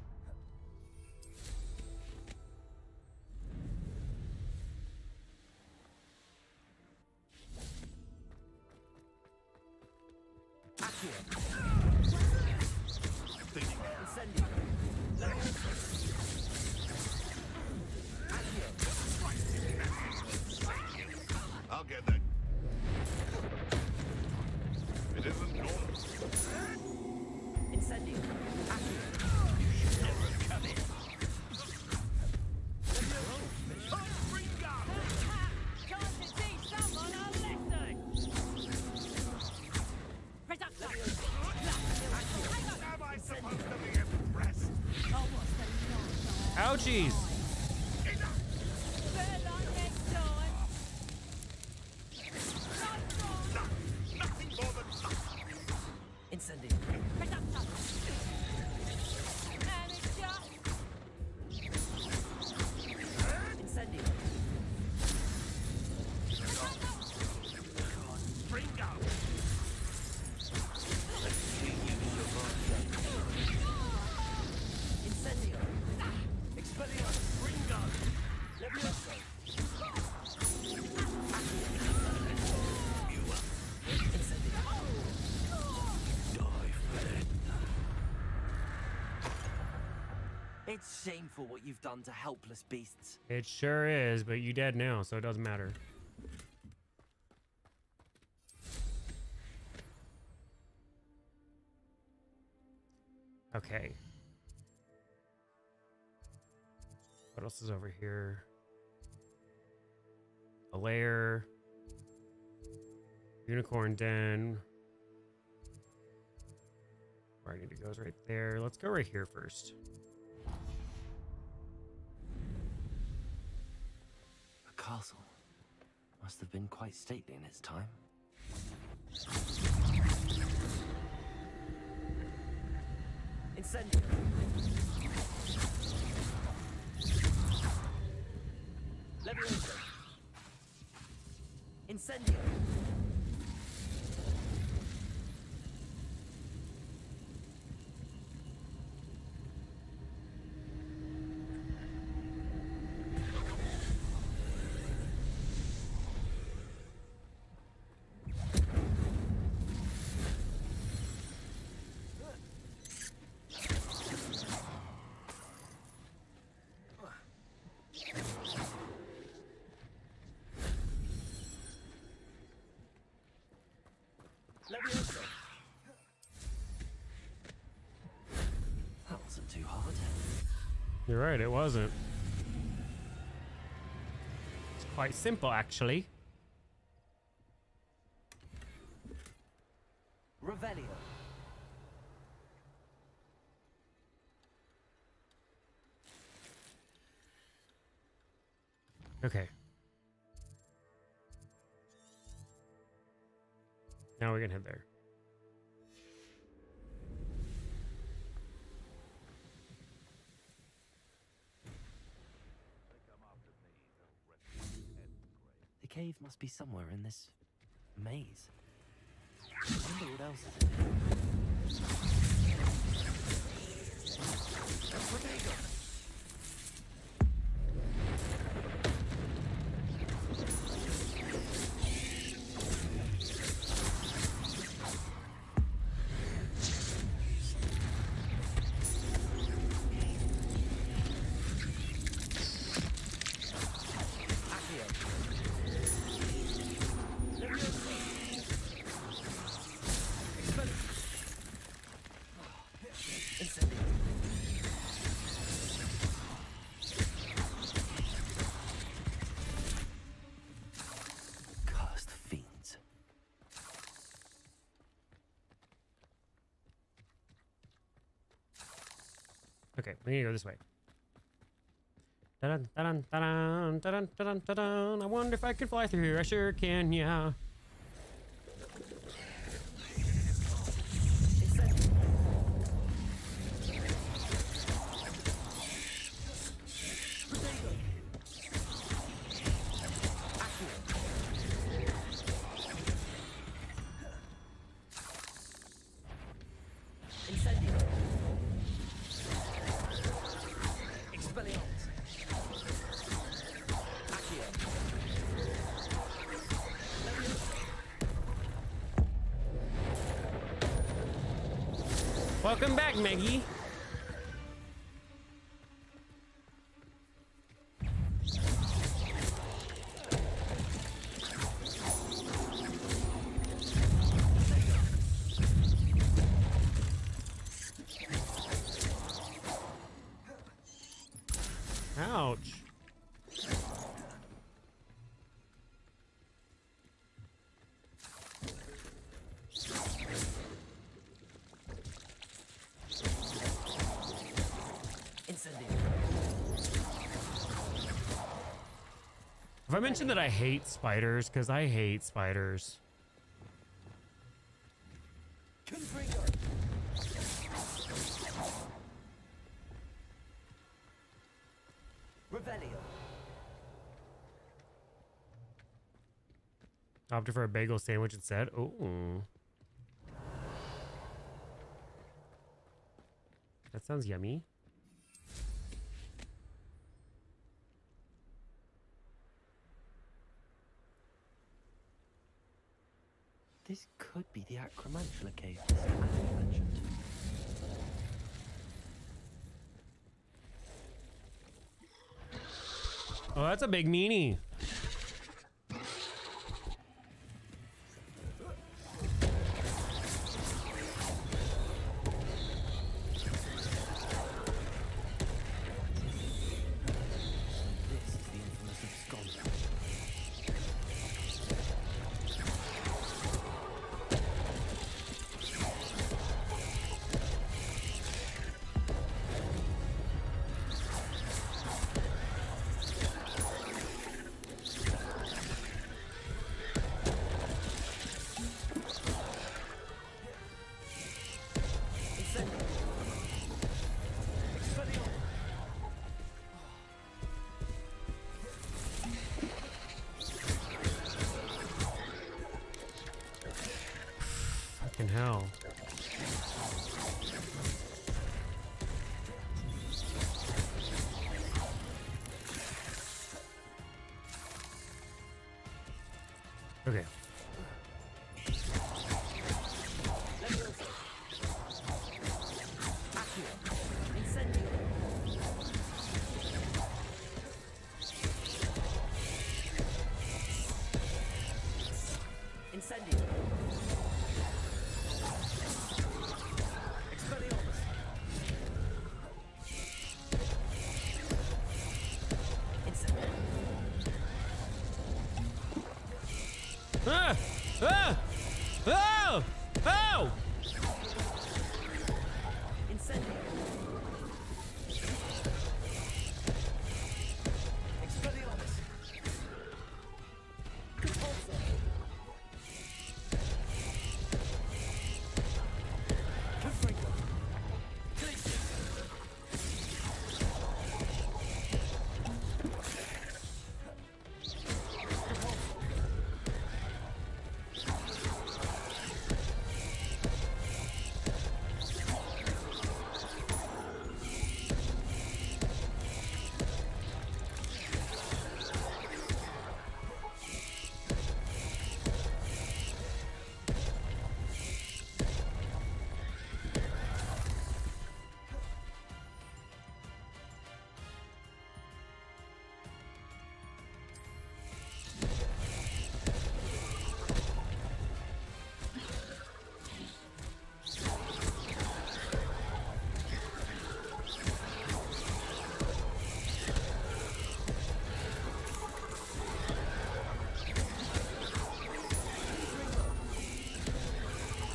To helpless beasts. It sure is, but you dead now, so it doesn't matter. Okay. What else is over here? A lair. Unicorn den. Where I need to go is right there. Let's go right here first. Castle. Must have been quite stately in its time. Incendio. Levioso. Incendio. Levioso. That wasn't too hard. You're right, it wasn't. It's quite simple, actually. Must be somewhere in this maze. I wonder what else is in here. Accio. Okay, we need to go this way. Dun dun dun dun dun dun dun dun. I wonder if I can fly through here. I sure can, yeah. Maggie. Have I mentioned that I hate spiders? Because I hate spiders. Revelio. Opted for a bagel sandwich instead. Oh. That sounds yummy. could be the Acromantula cave Alan mentioned. Oh, that's a big meanie.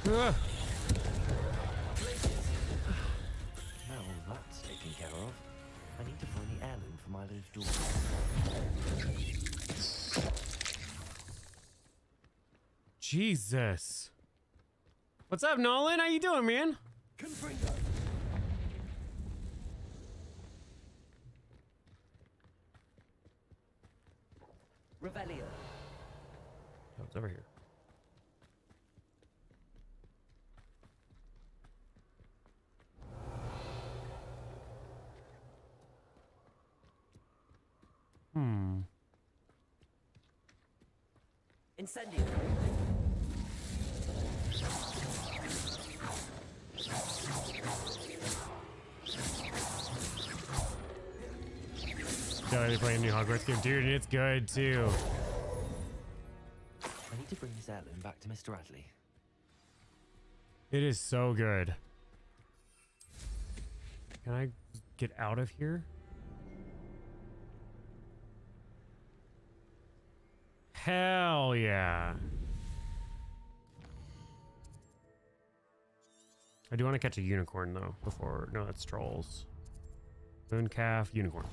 Now all that's taken care of, I need to find the heirloom for my little daughter. Jesus. What's up, Nolan? How you doing, man? Confringo. Revelio. Oh, it's over here. Hmm. Incendio. So they playing new Hogwarts game, dude, it's good too. I need to bring this heirloom back to Mr. Radley. It is so good. Can I get out of here? Hell yeah. I do want to catch a unicorn though before. No, that's trolls. Mooncalf, unicorn.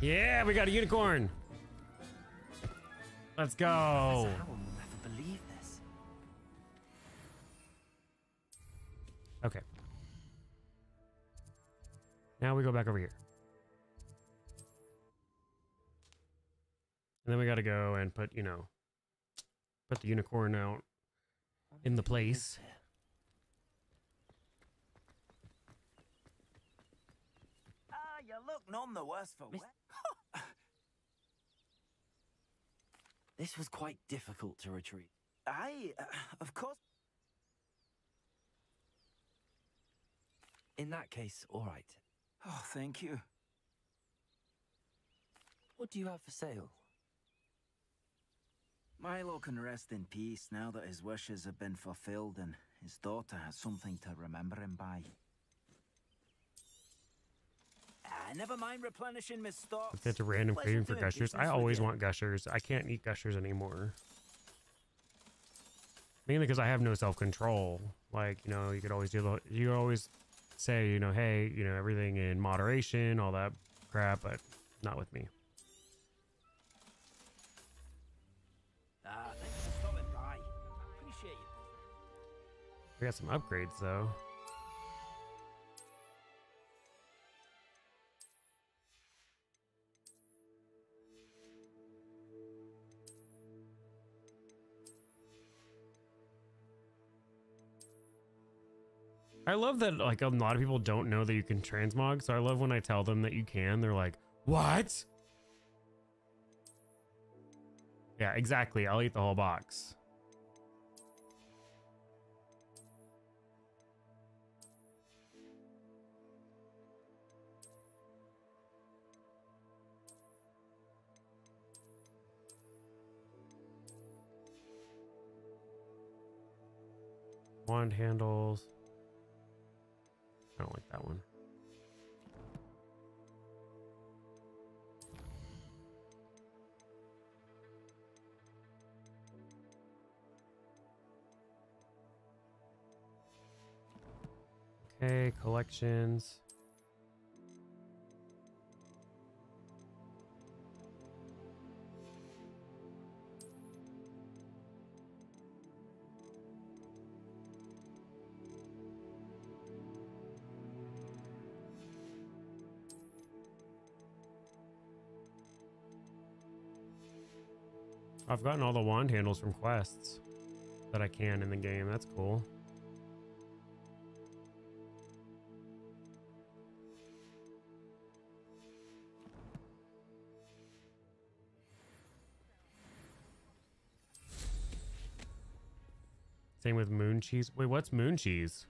Yeah, we got a unicorn. Let's go. Okay. Now we go back over here. And then we gotta go and put, you know, put the unicorn out in the place. Ah, uh, you look none the worse for wear. This was quite difficult to retrieve. I, uh, of course. In that case, all right. Oh, thank you. What do you have for sale? Milo can rest in peace now that his wishes have been fulfilled and his daughter has something to remember him by. Ah, never mind replenishing my stocks. That's a random craving for gushers. I always want gushers. I can't eat gushers anymore. Mainly because I have no self control. Like, you know, you could always do the, you always say, you know, hey, you know, everything in moderation, all that crap, but not with me. Ah, thanks for stopping by. Appreciate you. We got some upgrades though. I love that like a lot of people don't know that you can transmog, so I love when I tell them that you can, they're like, "What?" Yeah, exactly. I'll eat the whole box. Wand handles. I don't like that one. Okay, collections. I've gotten all the wand handles from quests that I can in the game. That's cool. Same with moon cheese. Wait, what's moon cheese?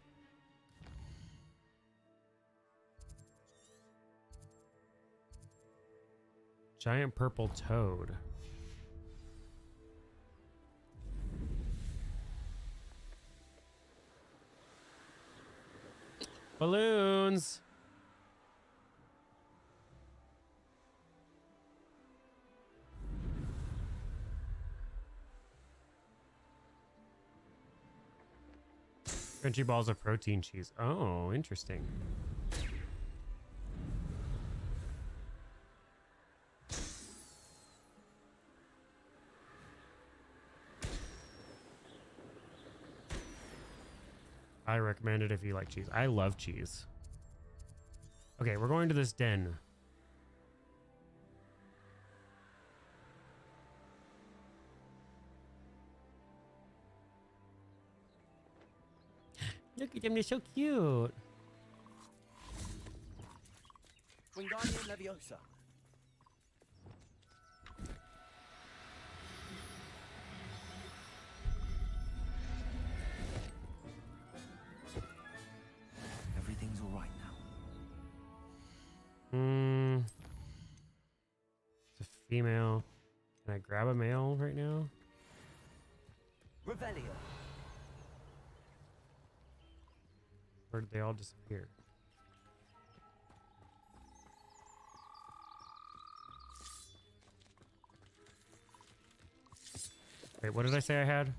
Giant purple toad. Balloons. Crunchy balls of protein cheese. Oh, interesting. I recommend it if you like cheese. I love cheese. Okay, we're going to this den. Look at them, they're so cute. Wingardium Leviosa. Hmm. It's a female. Can I grab a male right now? Revelio. Or did they all disappear? Wait, what did I say I had?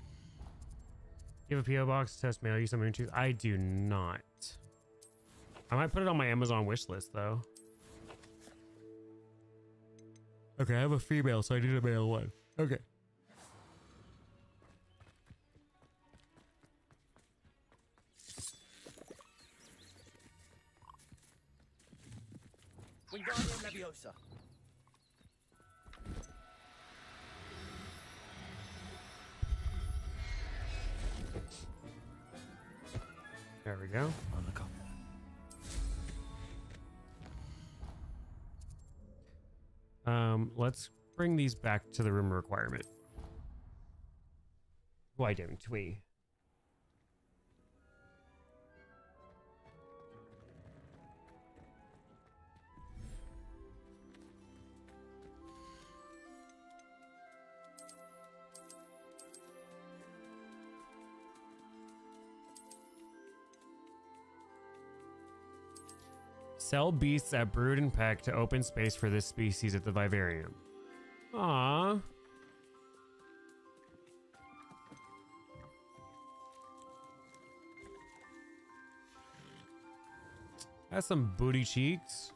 You have a PO box test mail. Use some moon cheese. I do not. I might put it on my Amazon wish list though. Okay, I have a female, so I need a male one. Okay. Wingardium Leviosa. There we go. Um, let's bring these back to the room requirement. Why don't we? Sell beasts at Brood and Peck to open space for this species at the vivarium. Aww. That's some booty cheeks.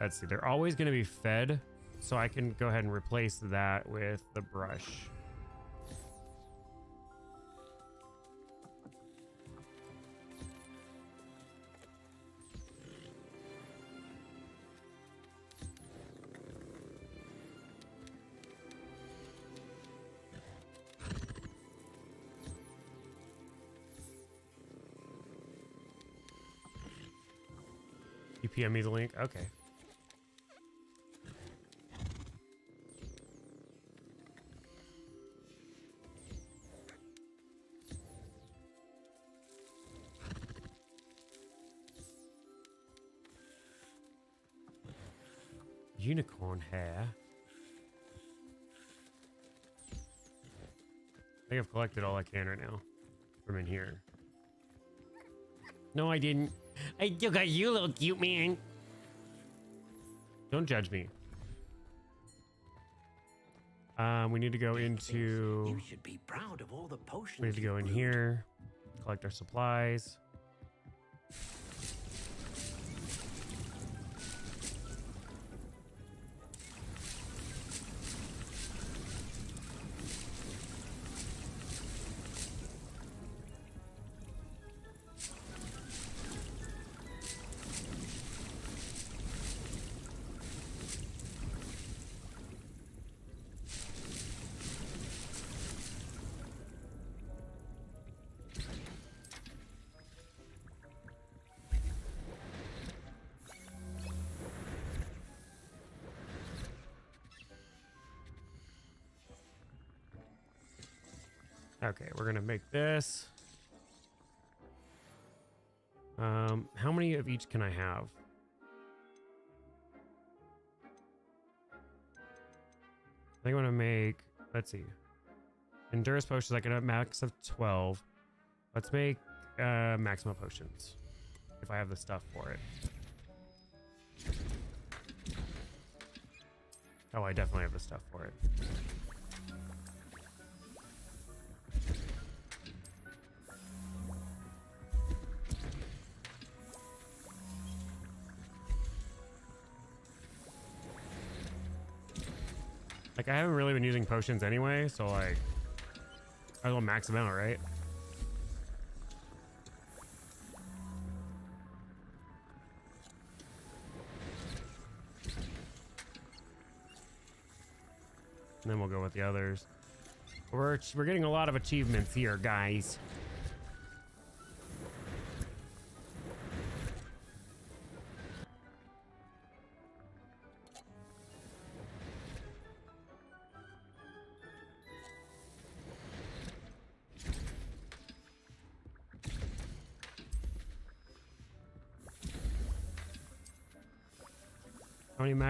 Let's see, they're always going to be fed, so I can go ahead and replace that with the brush. PM me the link? Okay. Unicorn hair. I think I've collected all I can right now from in here. No, I didn't. I still got you, little cute man. Don't judge me. Um, we need to go into. You should be proud of all the potions. We need to go in here, collect our supplies. Can I have? I think I'm gonna make. Let's see. Endurance potions. I can have max of twelve. Let's make uh, maximum potions if I have the stuff for it. Oh, I definitely have the stuff for it. Like I haven't really been using potions anyway, so like I will max them out, right? And then we'll go with the others. We're we're getting a lot of achievements here, guys.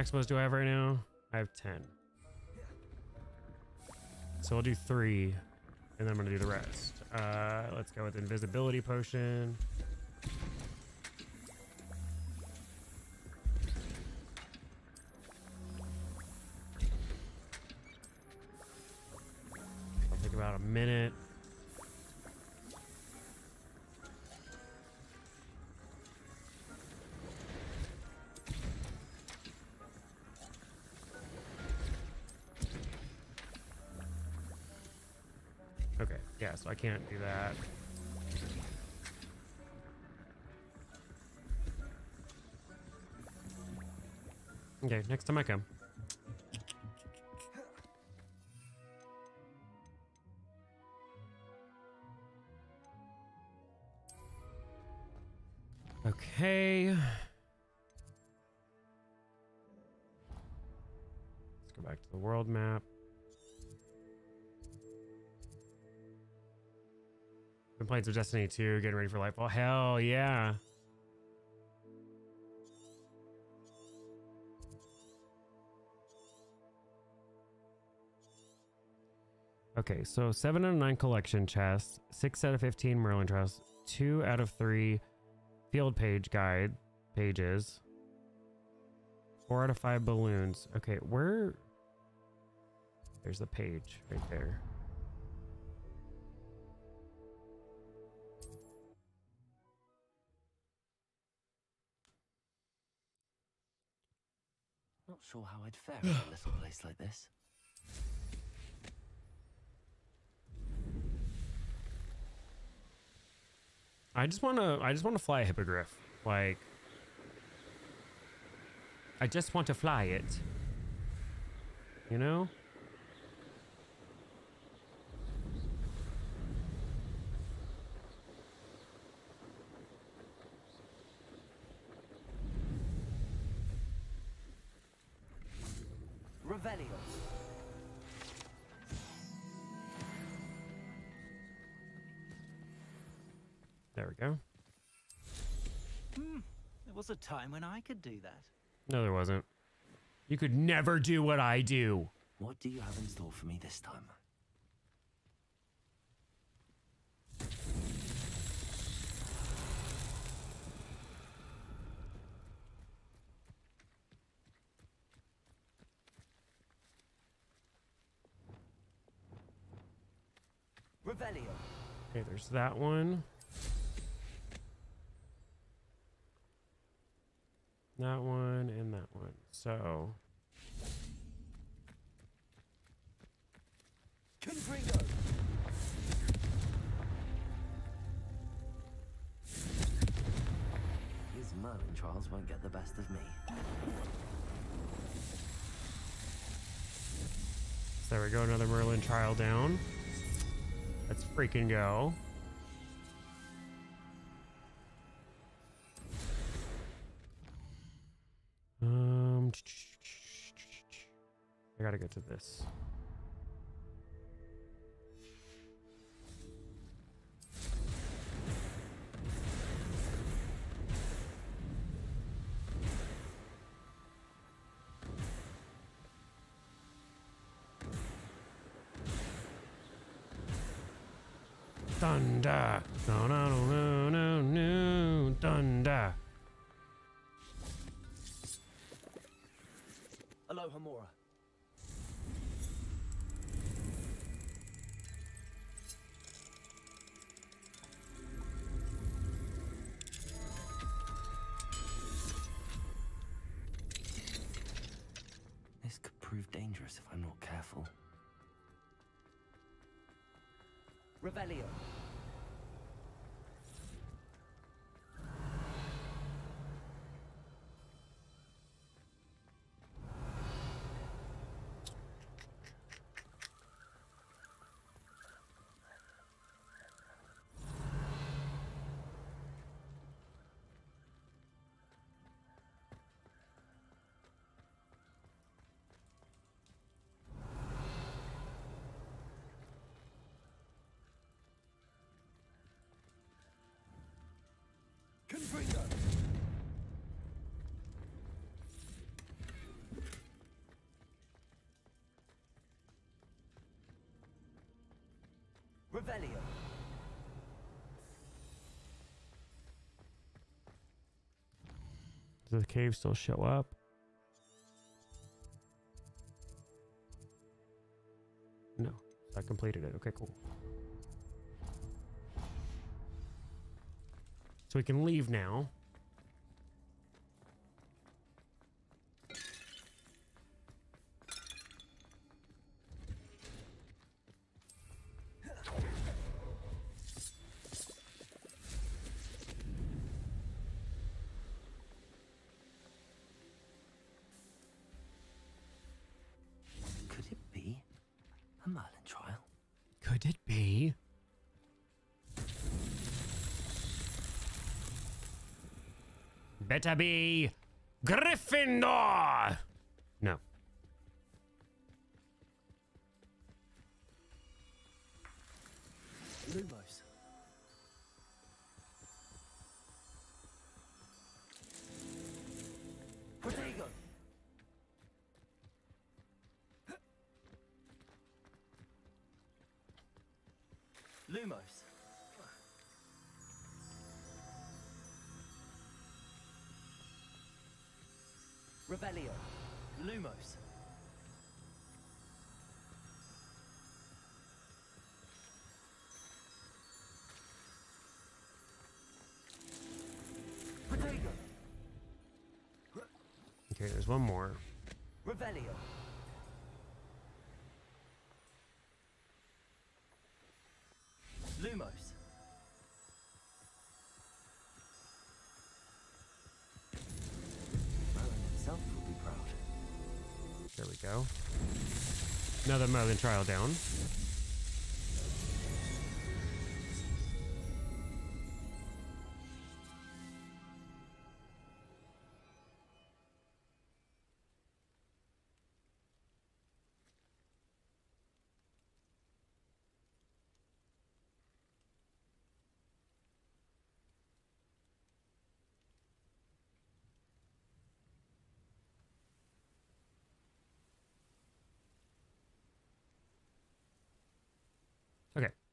Maximus do I have right now? I have 10. So I'll do three, and then I'm going to do the rest. Uh, let's go with invisibility potion. Next time I come. Okay. Let's go back to the world map. Been playing some Destiny 2, getting ready for Lightfall. Hell yeah. Okay, so 7 out of 9 collection chests, 6 out of 15 Merlin chests, 2 out of 3 field page guide pages, 4 out of 5 balloons. Okay, where... There's the page right there. Not sure how I'd fare in a little place like this. I just want to I just want to fly a hippogriff. Like I just want to fly it. You know? Hmm. There was a time when I could do that. No, there wasn't. You could never do what I do. What do you have in store for me this time? Revelio. Okay, there's that one. That one and that one. So Confringo. These Merlin trials won't get the best of me. So there we go, another Merlin trial down. Let's freaking go. I gotta get to this. Revelio. Revelio. Does the cave still show up? No. I completed it. Okay, cool. So we can leave now. Better be Gryffindor. No. Lumos. Protego. Lumos. Okay, there's one more. Revelio. Lumos. Merlin himself will be proud. There we go. Another Merlin trial down.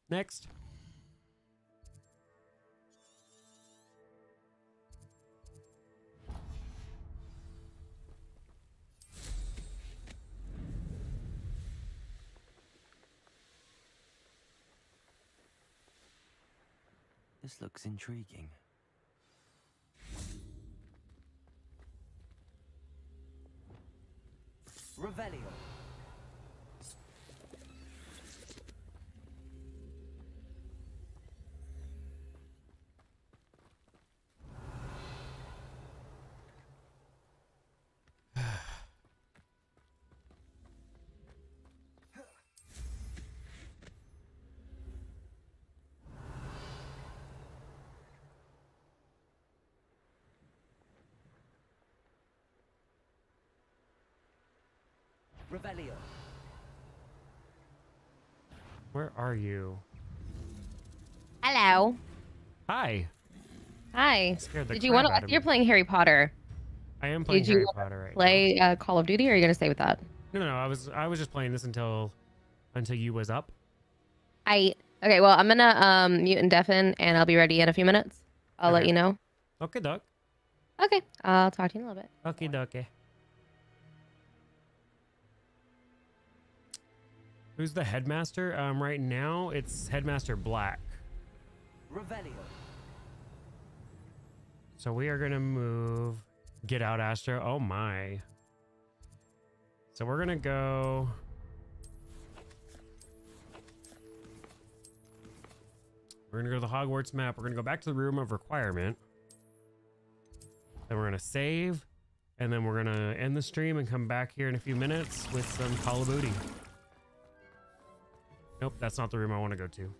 Next. This looks intriguing. Revelio. Revelio. Where are you? Hello. Hi. Hi. Did you want to? You're me. playing Harry Potter. I am playing Did Harry Potter right play uh, Call of Duty, or are you gonna stay with that? now. No, no, I was I was just playing this until until you was up. I okay. Well, I'm gonna um mute and deafen, and I'll be ready in a few minutes. I'll let you know. Okay, doc. Okay. I'll talk to you in a little bit. Okay, dokie. Who's the headmaster? Um, right now it's Headmaster Black. Revelio. So we are gonna move. Get out, Astro. Oh my. So we're gonna go. We're gonna go to the Hogwarts map. We're gonna go back to the room of requirement. Then we're gonna save, and then we're gonna end the stream and come back here in a few minutes with some Call of Booty. Nope, that's not the room I want to go to.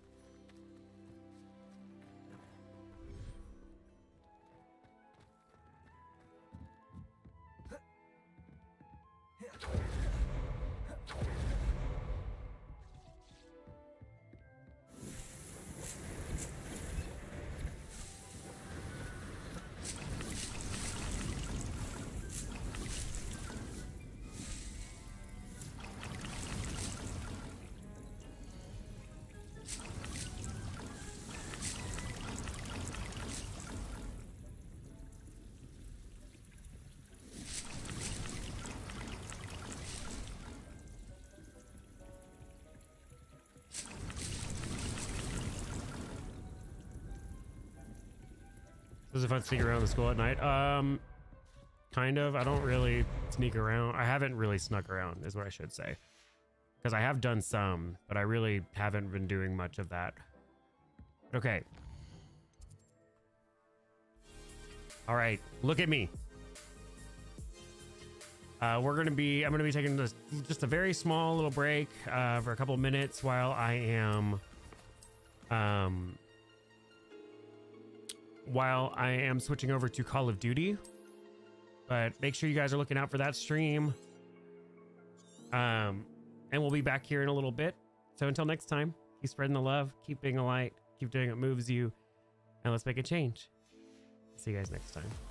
Does it fun sneak around the school at night? Um, kind of. I don't really sneak around. I haven't really snuck around, is what I should say. Because I have done some, but I really haven't been doing much of that. Okay. All right, look at me. Uh, we're gonna be. I'm gonna be taking just, just a very small little break uh, for a couple minutes while I am, um, while I am switching over to Call of Duty. But make sure you guys are looking out for that stream. Um, and we'll be back here in a little bit. So until next time, keep spreading the love, keep being a light, keep doing what moves you, and let's make a change. See you guys next time.